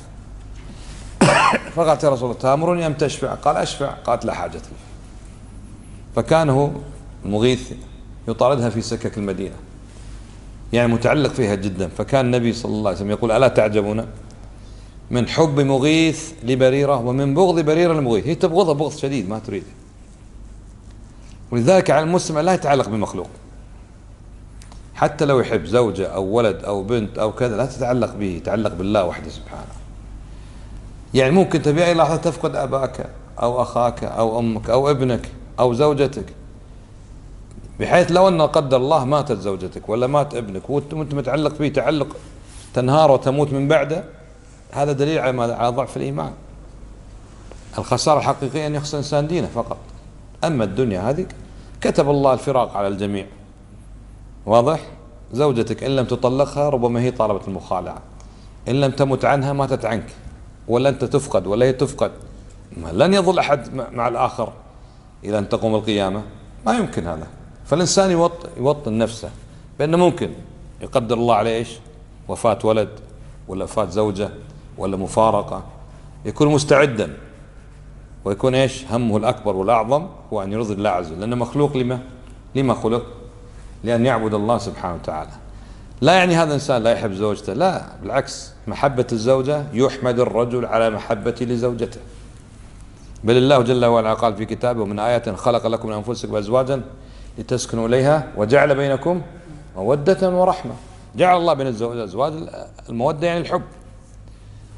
فقالت يا رسول الله تأمرني أم تشفع؟ قال أشفع. قالت لا حاجة لي فكان هو المغيث يطاردها في سكك المدينة. يعني متعلق فيها جدا. فكان النبي صلى الله عليه وسلم يقول ألا تعجبون؟ من حب مغيث لبريرة ومن بغض بريرة لمغيث. هي تبغضها بغض شديد ما تريده ولذلك على المسلم لا يتعلق بمخلوق. حتى لو يحب زوجة أو ولد أو بنت أو كذا لا تتعلق به يتعلق بالله وحده سبحانه. يعني ممكن تبي أي لحظة تفقد أباك أو أخاك أو أمك أو ابنك أو زوجتك بحيث لو أن قدر الله ماتت زوجتك ولا مات ابنك وأنت متعلق به تعلق تنهار وتموت من بعده هذا دليل على على ضعف الإيمان. الخسارة الحقيقية أن يخسر الإنسان دينه فقط. أما الدنيا هذه كتب الله الفراق على الجميع. واضح؟ زوجتك إن لم تطلقها ربما هي طالبة المخالعة. إن لم تمت عنها ماتت عنك. ولا أنت تفقد ولا هي تفقد. لن يظل أحد مع الآخر إلى أن تقوم القيامة. ما يمكن هذا. فالإنسان يوطن, يوطن نفسه بأنه ممكن. يقدر الله عليه إيش؟ وفاة ولد ولا وفاة زوجة ولا مفارقة؟ يكون مستعدا. ويكون إيش؟ همه الأكبر والأعظم هو أن يرضي الله عز وجل. لأنه مخلوق لما؟ لما خلق؟ لأن يعبد الله سبحانه وتعالى. لا يعني هذا الإنسان لا يحب زوجته. لا بالعكس محبة الزوجة يحمد الرجل على محبته لزوجته. بل الله جل وعلا قال في كتابه من آيات خلق لكم من أنفسكم أزواجا لتسكنوا إليها وجعل بينكم مودة ورحمة. جعل الله بين الزواج المودة يعني الحب.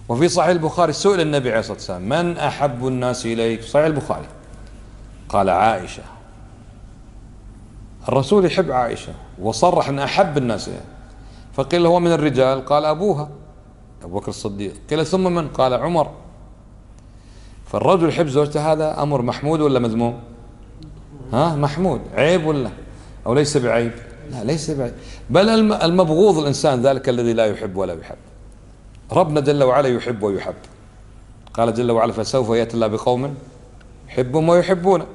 وفي صحيح البخاري سئل النبي عليه الصلاة والسلام من أحب الناس إليك؟ صحيح البخاري. قال عائشة. الرسول يحب عائشة وصرح أن أحب الناس إليه. فقيل هو من الرجال؟ قال أبوها. أبو بكر الصديق. قيل ثم من؟ قال عمر. فالرجل يحب زوجته هذا أمر محمود ولا مذموم؟ ها محمود. عيب ولا؟ أو ليس بعيب؟ لا ليس بعيب. بل المبغوض الإنسان ذلك الذي لا يحب ولا يحب. ربنا جل وعلا يحب ويحب. قال جل وعلا فسوف يأتي الله بقوم يحبهم ويحبون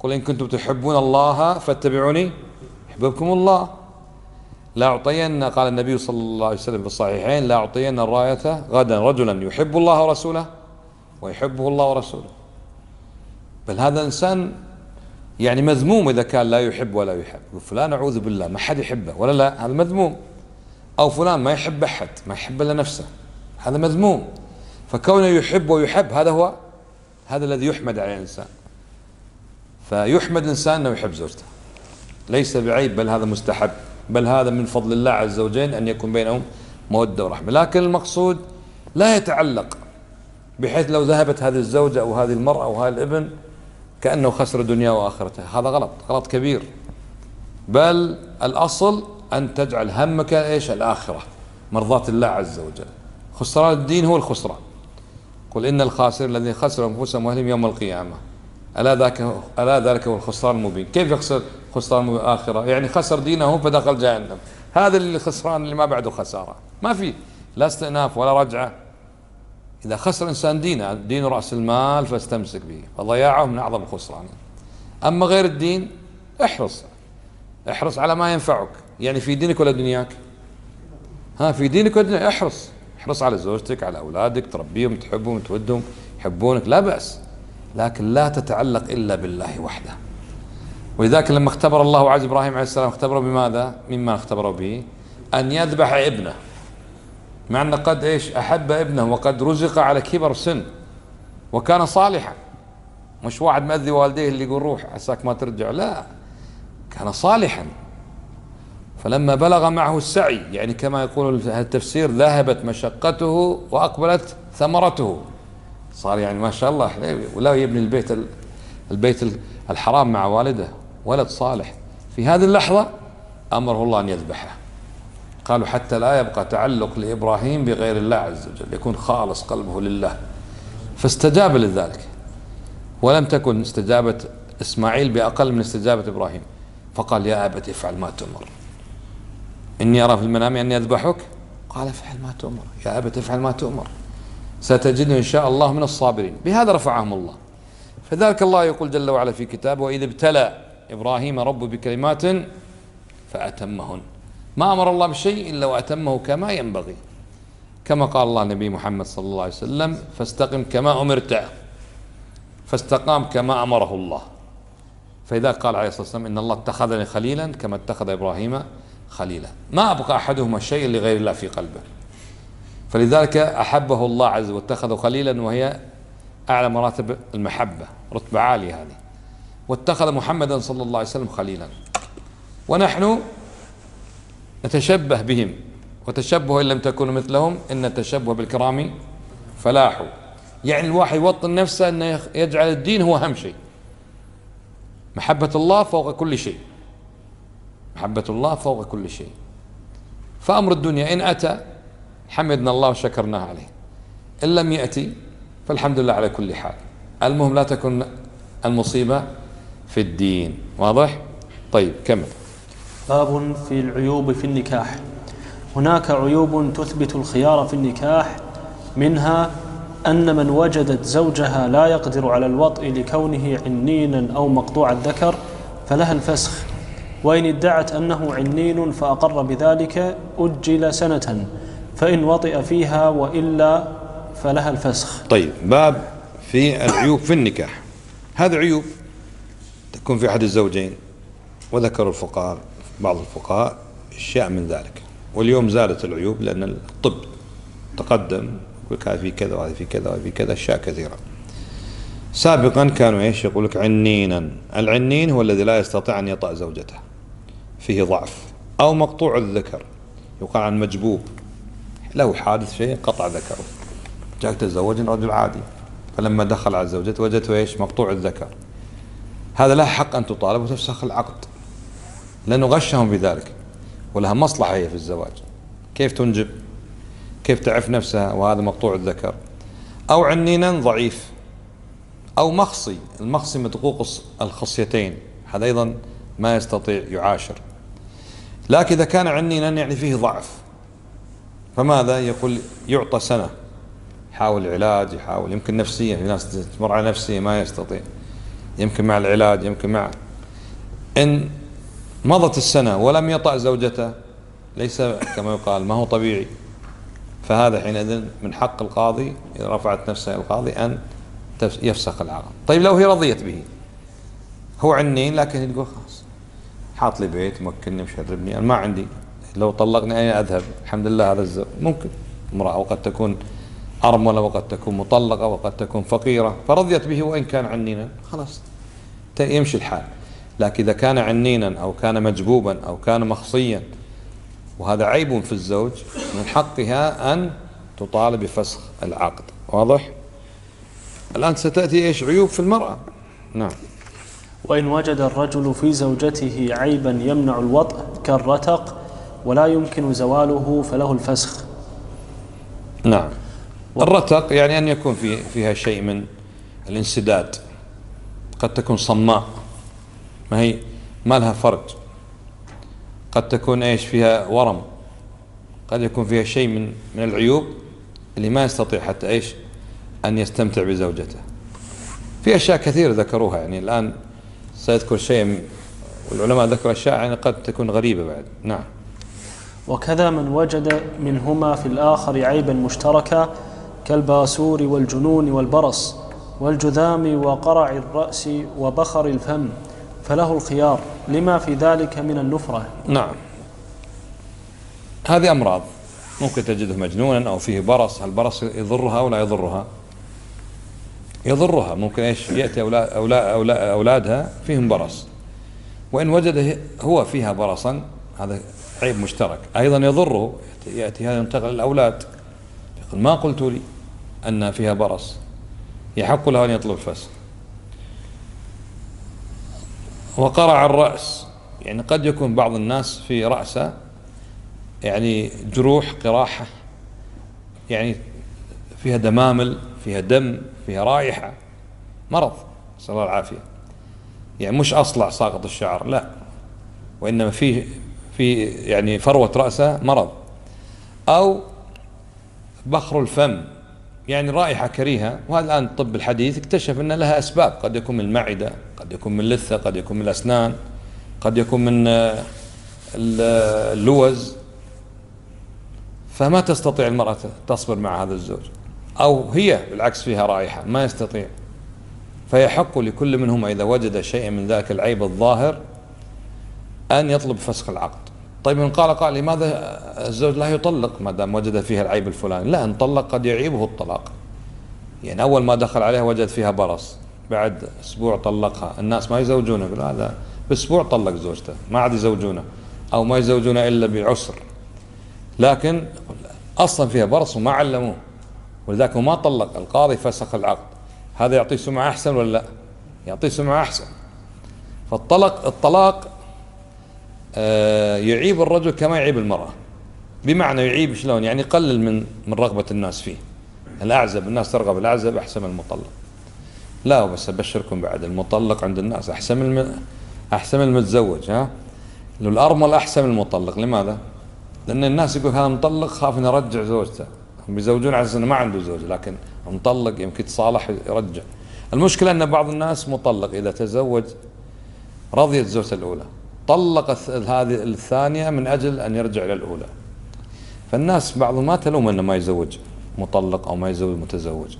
قل إن كنتم تحبون الله فاتبعوني يحببكم الله. لا أعطين قال النبي صلى الله عليه وسلم في الصحيحين لا أعطين الرأية غدا رجلا يحب الله ورسوله ويحبه الله ورسوله. بل هذا إنسان يعني مذموم إذا كان لا يحب ولا يحب. فلان أعوذ بالله ما حد يحبه ولا لا هذا مذموم. أو فلان ما يحب أحد ما يحب إلا نفسه. هذا مذموم. فكونه يحب ويحب هذا هو هذا الذي يحمد عليه الإنسان. فيحمد الإنسان أنه يحب زوجته. ليس بعيب بل هذا مستحب. بل هذا من فضل الله عز وجل أن يكون بينهم مودة ورحمة. لكن المقصود لا يتعلق بحيث لو ذهبت هذه الزوجة أو هذه المرأة أو هذا الابن كأنه خسر دنيا وآخرته. هذا غلط غلط كبير. بل الأصل أن تجعل همك إيش؟ الآخرة مرضاة الله عز وجل. خسران الدين هو الخسران. قل إن الخاسر الذي خسر أنفسهم وأهلهم يوم القيامة. ألا ذاك ألا ذلك هو الخسران المبين؟ كيف يخسر خسران الآخرة؟ يعني خسر دينه فدخل جهنم. هذا الخسران اللي ما بعده خسارة. ما في. لا استئناف ولا رجعة. إذا خسر إنسان دينه دين رأس المال فاستمسك به. فضياعه من أعظم الخسران أما غير الدين احرص. احرص على ما ينفعك. يعني في دينك ولا دنياك؟ ها في دينك ولا دنياك؟ احرص. احرص على زوجتك على أولادك تربيهم تحبهم تودهم يحبونك لا بأس لكن لا تتعلق إلا بالله وحده. ولذلك لما اختبر الله عز إبراهيم عليه السلام اختبره بماذا؟ مما اختبره به أن يذبح ابنه. مع أنه قد إيش؟ أحب ابنه وقد رزق على كبر سن وكان صالحا. مش واحد مأذي والديه اللي يقول روح عساك ما ترجع لا. كان صالحا. فلما بلغ معه السعي يعني كما يقول التفسير ذهبت مشقته وأقبلت ثمرته. صار يعني ما شاء الله ولا يبني البيت البيت الحرام مع والده ولد صالح. في هذه اللحظة أمره الله أن يذبحه. قالوا حتى لا يبقى تعلق لإبراهيم بغير الله عز وجل يكون خالص قلبه لله. فاستجاب لذلك. ولم تكن استجابة إسماعيل بأقل من استجابة إبراهيم. فقال يا أبت افعل ما تؤمر. إني أرى في المنام أني أذبحك؟ قال افعل ما تؤمر. يا أبت افعل ما تؤمر. ستجدني إن شاء الله من الصابرين. بهذا رفعهم الله. فذلك الله يقول جل وعلا في كتابه وإذ ابتلى إبراهيم رب بكلمات فأتمهن. ما أمر الله بشيء إلا وأتمه كما ينبغي. كما قال الله النبي محمد صلى الله عليه وسلم فاستقم كما أمرت. فاستقام كما أمره الله. فإذا قال عليه الصلاة والسلام إن الله اتخذني خليلا كما اتخذ إبراهيم خليلا. ما أبقى أحدهما شيء لغير الله في قلبه. فلذلك أحبه الله عز وجل واتخذه خليلا وهي أعلى مراتب المحبة رتبة عالية هذه. واتخذ محمدا صلى الله عليه وسلم خليلا. ونحن نتشبه بهم. وتشبه إن لم تكونوا مثلهم إن التشبه بالكرام فلاح. يعني الواحد يوطن نفسه أنه يجعل الدين هو أهم شيء. محبة الله فوق كل شيء. محبة الله فوق كل شيء. فأمر الدنيا إن أتى حمدنا الله وشكرناه عليه. إن لم يأتي فالحمد لله على كل حال. المهم لا تكن المصيبة في الدين. واضح؟ طيب كمل. باب في العيوب في النكاح. هناك عيوب تثبت الخيار في النكاح منها أن من وجدت زوجها لا يقدر على الوطء لكونه عنينا أو مقطوع الذكر فلها الفسخ. وإن ادعت أنه عنين فأقر بذلك أجل سنة فإن وطئ فيها وإلا فلها الفسخ. طيب باب في العيوب في النكاح. هذه عيوب تكون في أحد الزوجين وذكروا الفقهاء بعض الفقهاء أشياء من ذلك. واليوم زالت العيوب لأن الطب تقدم يقول هذا في كذا وهذا في كذا وهذا في كذا أشياء كثيرة. سابقا كانوا إيش؟ يقول لك عنينا. العنين هو الذي لا يستطيع أن يطأ زوجته. فيه ضعف أو مقطوع الذكر يقال عن مجبوب. له حادث شيء قطع ذكره. جاء تزوج رجل عادي فلما دخل على زوجته وجدته إيش؟ مقطوع الذكر. هذا له حق أن تطالب وتفسخ العقد. لأنه غشهم بذلك ولها مصلحة هي في الزواج. كيف تنجب؟ كيف تعف نفسها وهذا مقطوع الذكر؟ أو عنينا ضعيف أو مخصي. المخصي مدقوق الخصيتين. هذا أيضا ما يستطيع يعاشر. لكن إذا كان عنينا يعني فيه ضعف فماذا يقول يعطى سنة؟ يحاول علاج يحاول يمكن نفسيا في ناس تمر على نفسية ما يستطيع. يمكن مع العلاج يمكن مع إن مضت السنة ولم يطأ زوجته ليس كما يقال ما هو طبيعي. فهذا حينئذ من حق القاضي إذا رفعت نفسها القاضي أن يفسخ العقد. طيب لو هي رضيت به هو عنين لكن تقول خلاص. حاط لي بيت مكنني مشربني. أنا ما عندي لو طلقني أين أذهب. الحمد لله هذا الزوج ممكن. امرأة وقد تكون أرملة وقد تكون مطلقة وقد تكون فقيرة. فرضيت به وإن كان عنينا خلاص. يمشي الحال. لكن إذا كان عنينا أو كان مجبوبا أو كان مخصيا وهذا عيب في الزوج من حقها أن تطالب بفسخ العقد. واضح؟ الآن ستأتي إيش؟ عيوب في المرأة. نعم. وإن وجد الرجل في زوجته عيبا يمنع الوطء كالرتق ولا يمكن زواله فله الفسخ. نعم. الرتق يعني أن يكون في فيها شيء من الانسداد. قد تكون صماء. ما هي؟ ما لها فرج. قد تكون إيش؟ فيها ورم. قد يكون فيها شيء من من العيوب اللي ما يستطيع حتى إيش؟ أن يستمتع بزوجته. في أشياء كثيرة ذكروها. يعني الآن سيذكر شيء والعلماء ذكروا أشياء يعني قد تكون غريبة بعد. نعم. وكذا من وجد منهما في الآخر عيبا مشتركا كالباسور والجنون والبرص والجذام وقرع الرأس وبخر الفم فله الخيار. لما في ذلك من النفرة؟ نعم. هذه أمراض ممكن تجده مجنونا أو فيه برص. البرص يضرها أو لا يضرها؟ يضرها ممكن إيش؟ يأتي أولاد, أولاد, أولادها فيهم برص وإن وجد هو فيها برصا هذا عيب مشترك. أيضا يضره يأتي هذا ينتقل للأولاد. يقول ما قلت لي أن فيها برص يحق له أن يطلب الفسخ وقرع الرأس. يعني قد يكون بعض الناس في رأسه يعني جروح قراحة يعني فيها دمامل فيها دم. فيها رائحة مرض نسأل الله العافية. يعني مش أصلع ساقط الشعر لا. وإنما في في يعني فروة رأسه مرض. أو بخر الفم يعني رائحة كريهة. وهذا الآن الطب الحديث اكتشف أن لها أسباب. قد يكون من المعدة قد يكون من اللثة قد يكون من الأسنان قد يكون من اللوز. فما تستطيع المرأة تصبر مع هذا الزوج؟ أو هي بالعكس فيها رائحة ما يستطيع. فيحق لكل منهما إذا وجد شيئا من ذاك العيب الظاهر أن يطلب فسخ العقد. طيب من قال قال لماذا الزوج لا يطلق ما دام وجد فيها العيب الفلاني؟ لا إن طلق قد يعيبه الطلاق. يعني أول ما دخل عليها وجد فيها برص بعد أسبوع طلقها. الناس ما يزوجونه يقول هذا بأسبوع طلق زوجته ما عاد يزوجونه أو ما يزوجونه إلا بعسر. لكن أصلا فيها برص وما علموه. ولذلك ما طلق. القاضي فسخ العقد. هذا يعطيه سمعة أحسن ولا لا؟ يعطيه سمعة أحسن. فالطلق الطلاق آه، يعيب الرجل كما يعيب المرأة. بمعنى يعيب شلون؟ يعني يقلل من من رغبة الناس فيه. الأعزب الناس ترغب. الأعزب أحسن من المطلق. لا بس أبشركم بعد. المطلق عند الناس أحسن من أحسن من المتزوج ها؟ الأرمل أحسن من المطلق لماذا؟ لأن الناس يقول هذا مطلق خاف إنه يرجع زوجته. هم بيزوجون على انه ما عنده زوج لكن مطلق يمكن يتصالح يرجع. المشكلة أن بعض الناس مطلق إذا تزوج رضيت زوجته الأولى طلق هذه الثانية من أجل أن يرجع إلى الأولى. فالناس بعضهم ما تلوم أنه ما يزوج مطلق أو ما يزوج متزوج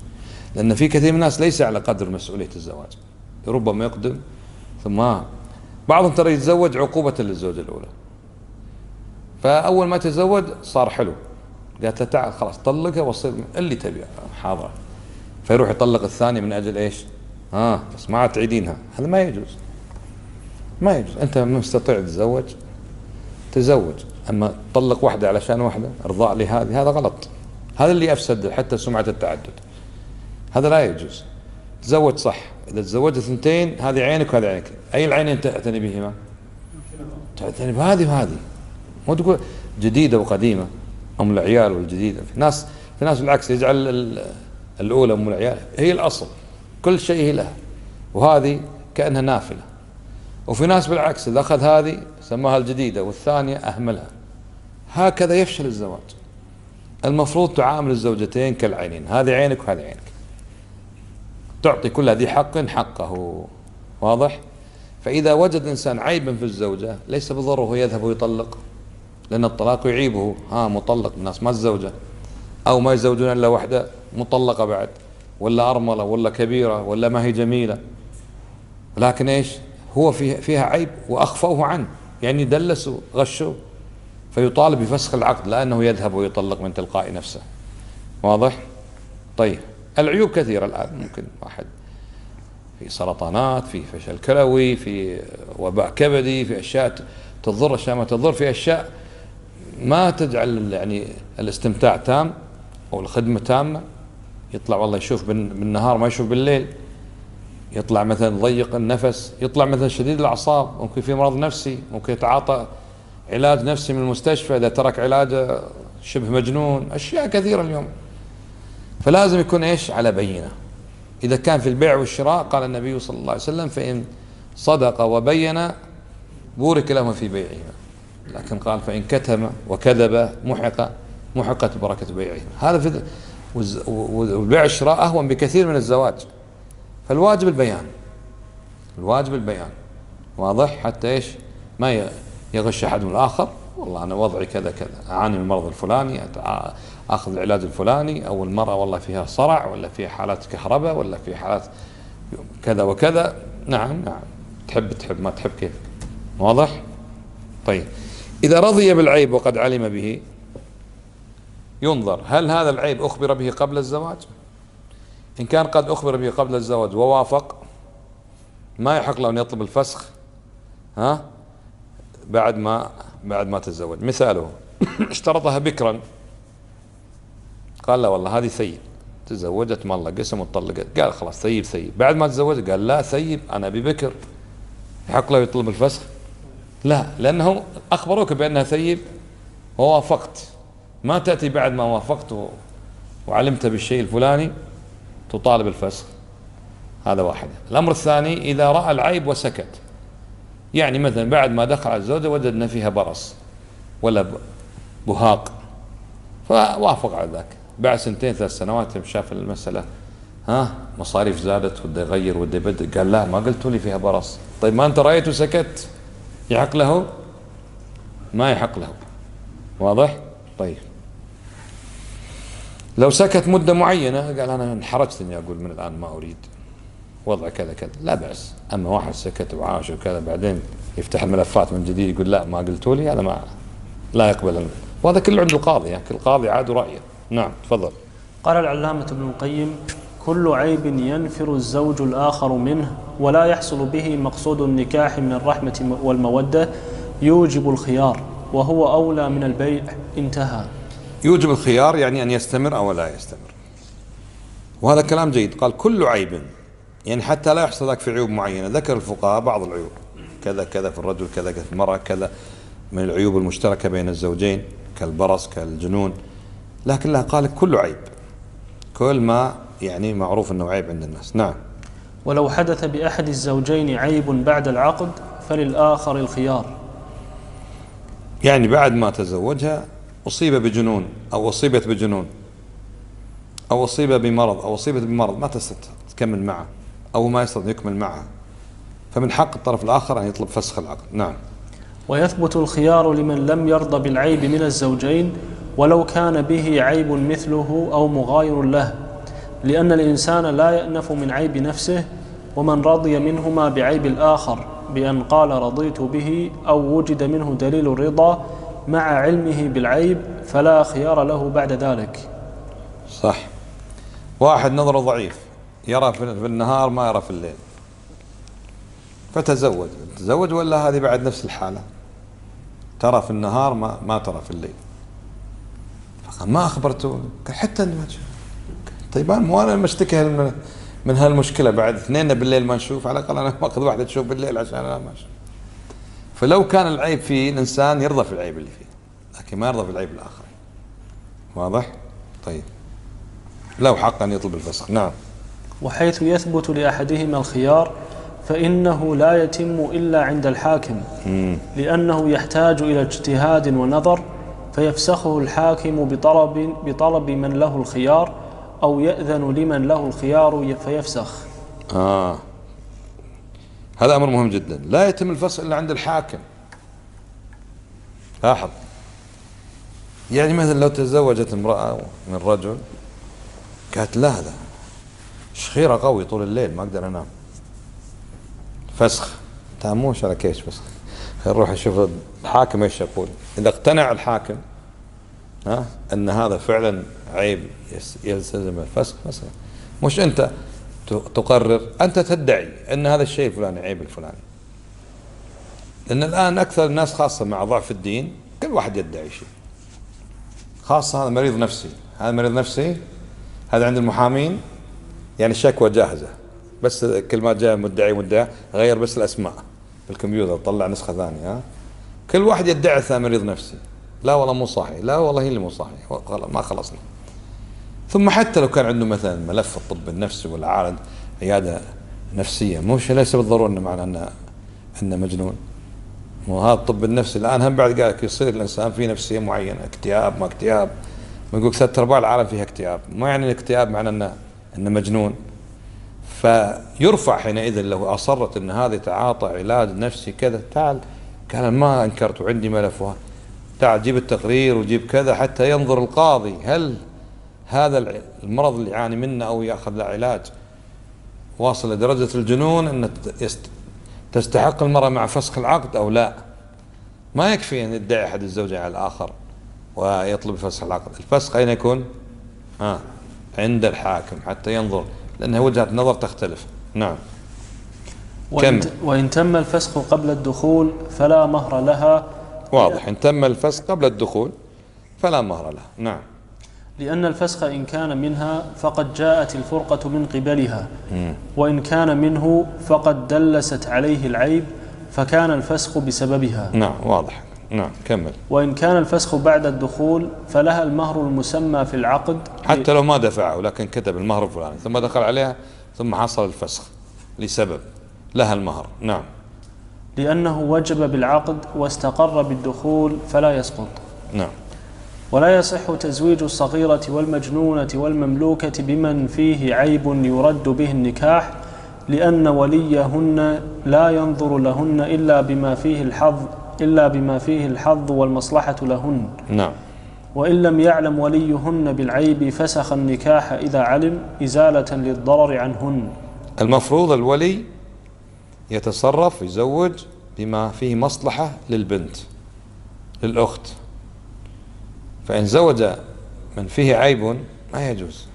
لأن في كثير من الناس ليس على قدر مسؤولية الزواج ربما يقدم ثم بعضهم ترى يتزوج عقوبة للزوجة الأولى. فأول ما تزوج صار حلو. قالت له تعال خلاص طلقها وصير اللي تبي حاضر. فيروح يطلق الثاني من أجل إيش؟ ها بس ما عاد تعيدينها. هذا ما يجوز. ما يجوز. أنت مستطيع تتزوج؟ تزوج. أما تطلق واحدة علشان واحدة إرضاء لهذه هذا غلط. هذا اللي أفسد حتى سمعة التعدد. هذا لا يجوز. تزوج صح. إذا تزوجت اثنتين هذه عينك وهذه عينك. أي العينين تعتني بهما؟ تعتني بهذه وهذه. مو تقول جديدة وقديمة. أم العيال والجديدة في ناس في ناس بالعكس يجعل الأولى أم العيال. هي الأصل. كل شيء لها. وهذه كأنها نافلة. وفي ناس بالعكس إذا أخذ هذه سماها الجديدة والثانية أهملها. هكذا يفشل الزواج. المفروض تعامل الزوجتين كالعينين. هذه عينك وهذه عينك. تعطي كل ذي حق حقه. واضح؟ فإذا وجد إنسان عيبا في الزوجة ليس بضره يذهب ويطلق. لأن الطلاق يعيبه. ها مطلق. الناس ما الزوجة أو ما يزوجون إلا واحدة مطلقة بعد. ولا أرملة ولا كبيرة ولا ما هي جميلة. لكن إيش؟ هو فيها, فيها عيب وأخفوه عنه. يعني دلسوا غشوا. فيطالب بفسخ العقد لأنه يذهب ويطلق من تلقاء نفسه. واضح؟ طيب. العيوب كثيرة الآن. ممكن واحد في سرطانات في فشل كلوي في وباء كبدي في أشياء تضر أشياء ما تضر في أشياء ما تجعل يعني الاستمتاع تام أو الخدمة تامة. يطلع والله يشوف بالنهار ما يشوف بالليل. يطلع مثلا ضيق النفس. يطلع مثلا شديد الأعصاب. ممكن في مرض نفسي. ممكن يتعاطى علاج نفسي من المستشفى. إذا ترك علاجه شبه مجنون. أشياء كثيرة اليوم. فلازم يكون إيش؟ على بينة. إذا كان في البيع والشراء قال النبي صلى الله عليه وسلم فإن صدق وبين بورك لهما في بيعهما لكن قال فإن كتم وكذب محق محقت بركة بيعهما هذا في والبيع والشراء أهون بكثير من الزواج. فالواجب البيان. الواجب البيان. واضح حتى إيش؟ ما يغش أحد من الآخر. والله أنا وضعي كذا كذا. أعاني من المرض الفلاني أخذ العلاج الفلاني. أو المراه والله فيها صرع ولا فيها حالات كهرباء ولا في حالات كذا وكذا. نعم نعم. تحب تحب ما تحب كيف واضح؟ طيب. إذا رضي بالعيب وقد علم به ينظر هل هذا العيب أخبر به قبل الزواج؟ إن كان قد أخبر به قبل الزواج ووافق ما يحق له أن يطلب الفسخ ها؟ بعد ما بعد ما تزوج. مثاله اشترطها بكرا. قال لا والله هذه ثيب. تزوجت ما الله قسم وطلقت. قال خلاص ثيب ثيب. بعد ما تزوج قال لا ثيب أنا ببكر يحق له يطلب الفسخ؟ لا لأنه أخبروك بأنها ثيب ووافقت. ما تأتي بعد ما وافقت وعلمت بالشيء الفلاني تطالب الفسخ. هذا واحد. الأمر الثاني إذا رأى العيب وسكت. يعني مثلا بعد ما دخل على الزوجة وجد أن فيها برص ولا بهاق. فوافق على ذاك. بعد سنتين ثلاث سنوات شاف المسألة ها مصاريف زادت وده يغير وده يبدل. قال لا ما قلتوا لي فيها برص. طيب ما أنت رأيت وسكت؟ يحق له؟ ما يحق له. واضح؟ طيب. لو سكت مدة معينة قال أنا انحرجت إني أقول من الآن ما أريد. وضع كذا كذا. لا بأس. أما واحد سكت وعاش وكذا بعدين يفتح الملفات من جديد يقول لا ما قلتوا لي هذا ما لا يقبل وهذا كله عند القاضي يعني كل قاضي عاد رأيه. نعم تفضل. قال العلامة ابن القيم كل عيب ينفر الزوج الآخر منه ولا يحصل به مقصود النكاح من الرحمة والمودة يوجب الخيار وهو أولى من البيع انتهى. يوجب الخيار يعني أن يستمر أو لا يستمر. وهذا كلام جيد. قال كل عيب يعني حتى لا يحصل لك في عيوب معينة. ذكر الفقهاء بعض العيوب. كذا كذا في الرجل كذا كذا في المرأة كذا من العيوب المشتركة بين الزوجين كالبرص كالجنون. لكن لا قال كل عيب. كل ما يعني معروف أنه عيب عند الناس. نعم. ولو حدث بأحد الزوجين عيب بعد العقد فللآخر الخيار. يعني بعد ما تزوجها أصيب بجنون أو أصيبت بجنون أو أصيب بمرض أو أصيبت بمرض ما تستطيع تكمل معه أو ما يستطيع يكمل معها فمن حق الطرف الآخر أن يطلب فسخ العقد. نعم. ويثبت الخيار لمن لم يرضى بالعيب من الزوجين ولو كان به عيب مثله أو مغاير له. لأن الإنسان لا يأنف من عيب نفسه ومن رضي منهما بعيب الآخر بأن قال رضيت به أو وجد منه دليل الرضا مع علمه بالعيب فلا خيار له بعد ذلك. صح. واحد نظره ضعيف يرى في النهار ما يرى في الليل. فتزوج. تزوج ولا هذه بعد نفس الحالة؟ ترى في النهار ما, ما ترى في الليل. ما أخبرته؟ حتى أنت ما طيب أنا مو أنا مشتكي من, من هالمشكلة بعد. اثنين بالليل ما نشوف على الأقل أنا ماخذ واحدة تشوف بالليل عشان أنا ما أشوف. فلو كان العيب فيه الإنسان يرضى في العيب اللي فيه لكن ما يرضى في العيب الآخر. واضح؟ طيب. له حق أن يطلب الفسخ. نعم. وحيث يثبت لأحدهما الخيار فإنه لا يتم إلا عند الحاكم. لأنه يحتاج إلى اجتهاد ونظر فيفسخه الحاكم بطلب بطلب من له الخيار أو يأذن لمن له الخيار فيفسخ. آه. هذا أمر مهم جدا. لا يتم الفسخ إلا عند الحاكم. لاحظ. يعني مثلا لو تزوجت امرأة من رجل قالت لا هذا شخيرة قوي طول الليل ما أقدر أنام. فسخ. تاموش على كيش فسخ. نروح نشوف الحاكم إيش يقول. إذا اقتنع الحاكم ها؟ إن هذا فعلا عيب يلتزم الفسخ فسخ مش أنت تقرر أنت تدعي إن هذا الشيء الفلاني عيب الفلاني. لأن الآن أكثر الناس خاصة مع ضعف الدين كل واحد يدعي شيء. خاصة هذا مريض نفسي. هذا مريض نفسي هذا عند المحامين يعني الشكوى جاهزة. بس كلمات جاء مدعي مدعي غير بس الأسماء. بالكمبيوتر طلع نسخة ثانية. ها كل واحد يدعي ثاني مريض نفسي. لا والله مو صحيح لا والله هي اللي مو صحيح ما خلصنا. ثم حتى لو كان عنده مثلا ملف الطب النفسي ولا عارض عيادة نفسية مش ليس بالضرورة إنه معنى انه إنه مجنون. مو هذا الطب النفسي الآن هم بعد قال يصير الإنسان في نفسية معينة اكتئاب ما اكتئاب. ما يقول ثلاث أرباع العالم فيها اكتئاب. ما يعني الاكتئاب معنى انه إنه مجنون. فيرفع حينئذ لو أصرت أن هذه تعاطى علاج نفسي كذا تعال قال ما أنكرت وعندي ملفها تعال جيب التقرير وجيب كذا حتى ينظر القاضي هل هذا المرض اللي يعاني منه أو يأخذ له علاج واصل لدرجة الجنون أن تستحق المرأة مع فسخ العقد أو لا؟ ما يكفي أن يدعي أحد الزوجين على الآخر ويطلب فسخ العقد. الفسخ أين يكون؟ آه عند الحاكم حتى ينظر لأنها وجهة نظر تختلف. نعم. وإن, وإن تم الفسخ قبل الدخول فلا مهر لها واضح. إن تم الفسخ قبل الدخول فلا مهر لها نعم. لأن الفسخ إن كان منها فقد جاءت الفرقة من قبلها. وإن كان منه فقد دلست عليه العيب فكان الفسخ بسببها. نعم واضح. نعم كمل. وإن كان الفسخ بعد الدخول فلها المهر المسمى في العقد. حتى لو ما دفعه لكن كتب المهر الفلاني ثم دخل عليها ثم حصل الفسخ لسبب لها المهر. نعم. لأنه وجب بالعقد واستقر بالدخول فلا يسقط. نعم. ولا يصح تزويج الصغيرة والمجنونة والمملوكة بمن فيه عيب يرد به النكاح لأن وليهن لا ينظر لهن إلا بما فيه الحظ إلا بما فيه الحظ والمصلحة لهن. نعم. وإن لم يعلم وليهن بالعيب فسخ النكاح إذا علم إزالة للضرر عنهن. المفروض الولي يتصرف يزوج بما فيه مصلحة للبنت للأخت. فإن زوج من فيه عيب ما يجوز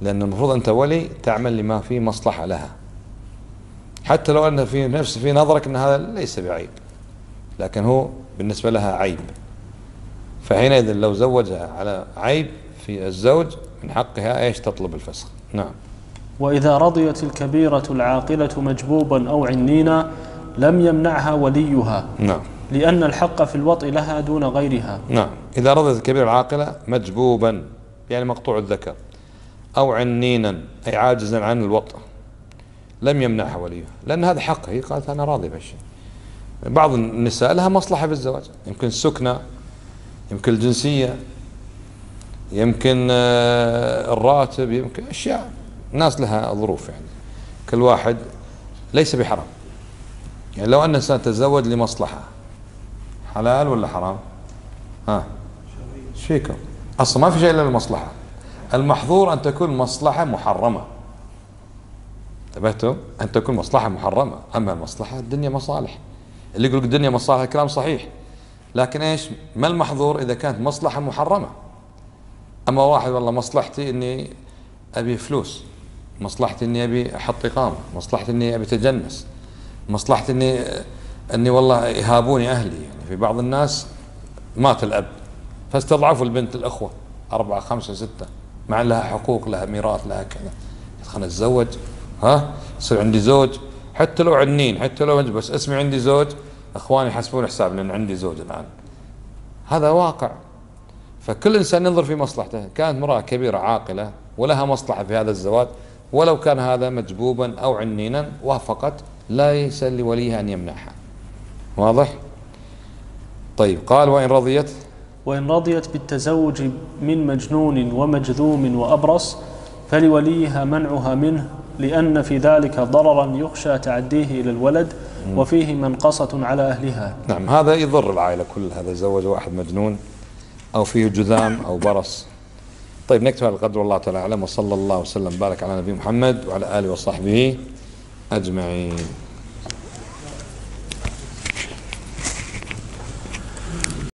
لأن المفروض أنت ولي تعمل لما فيه مصلحة لها. حتى لو أن في نفس في نظرك أن هذا ليس بعيب لكن هو بالنسبة لها عيب. فحينئذ لو زوجها على عيب في الزوج من حقها إيش تطلب الفسخ؟ نعم. وإذا رضيت الكبيرة العاقلة مجبوبا أو عنينا لم يمنعها وليها. نعم. لأن الحق في الوطء لها دون غيرها. نعم. إذا رضيت الكبيرة العاقلة مجبوبا يعني مقطوع الذكر أو عنينا أي عاجزا عن الوطء لم يمنعها وليها. لأن هذا حق. هي قالت أنا راضي بهالشيء. بعض النساء لها مصلحة بالزواج يمكن السكنة يمكن الجنسية يمكن آه، الراتب يمكن أشياء. الناس لها ظروف يعني. كل واحد ليس بحرام. يعني لو أن الإنسان تزوج لمصلحة حلال ولا حرام؟ ها؟ إيش فيكم أصلا ما في شيء إلا المصلحة. المحظور أن تكون مصلحة محرمة. انتبهتوا أن تكون مصلحة محرمة. أما المصلحة الدنيا مصالح. اللي يقول الدنيا مصالح كلام صحيح. لكن إيش؟ ما المحظور إذا كانت مصلحة محرمة؟ أما واحد والله مصلحتي إني أبي فلوس. مصلحتي إني أبي أحط إقامة مصلحتي إني أبي أتجنس مصلحتي إني إني والله يهابوني أهلي. يعني في بعض الناس مات الأب فاستضعفوا البنت الأخوة أربعة خمسة ستة مع لها حقوق لها ميراث لها كذا. خلنا اتزوج ها؟ يصير عندي زوج؟ حتى لو عنين حتى لو بس اسمي عندي زوج. إخواني يحسبون حساب لأن عندي زوج الآن. هذا واقع. فكل إنسان ينظر في مصلحته. كانت امرأة كبيرة عاقلة ولها مصلحة في هذا الزواج. ولو كان هذا مجبوبا أو عنينا وافقت ليس لوليها أن يمنعها واضح؟ طيب قال وإن رضيت وإن رضيت بالتزوج من مجنون ومجذوم وأبرص فلوليها منعها منه لأن في ذلك ضررا يخشى تعديه إلى الولد وفيه منقصة على أهلها. نعم هذا يضر العائلة كلها إذا زوج واحد مجنون أو فيه جذام أو برص. طيب نكتب هذا القدر والله تعالى أعلم وصلى الله وسلم وبارك على نبي محمد وعلى آله وصحبه أجمعين.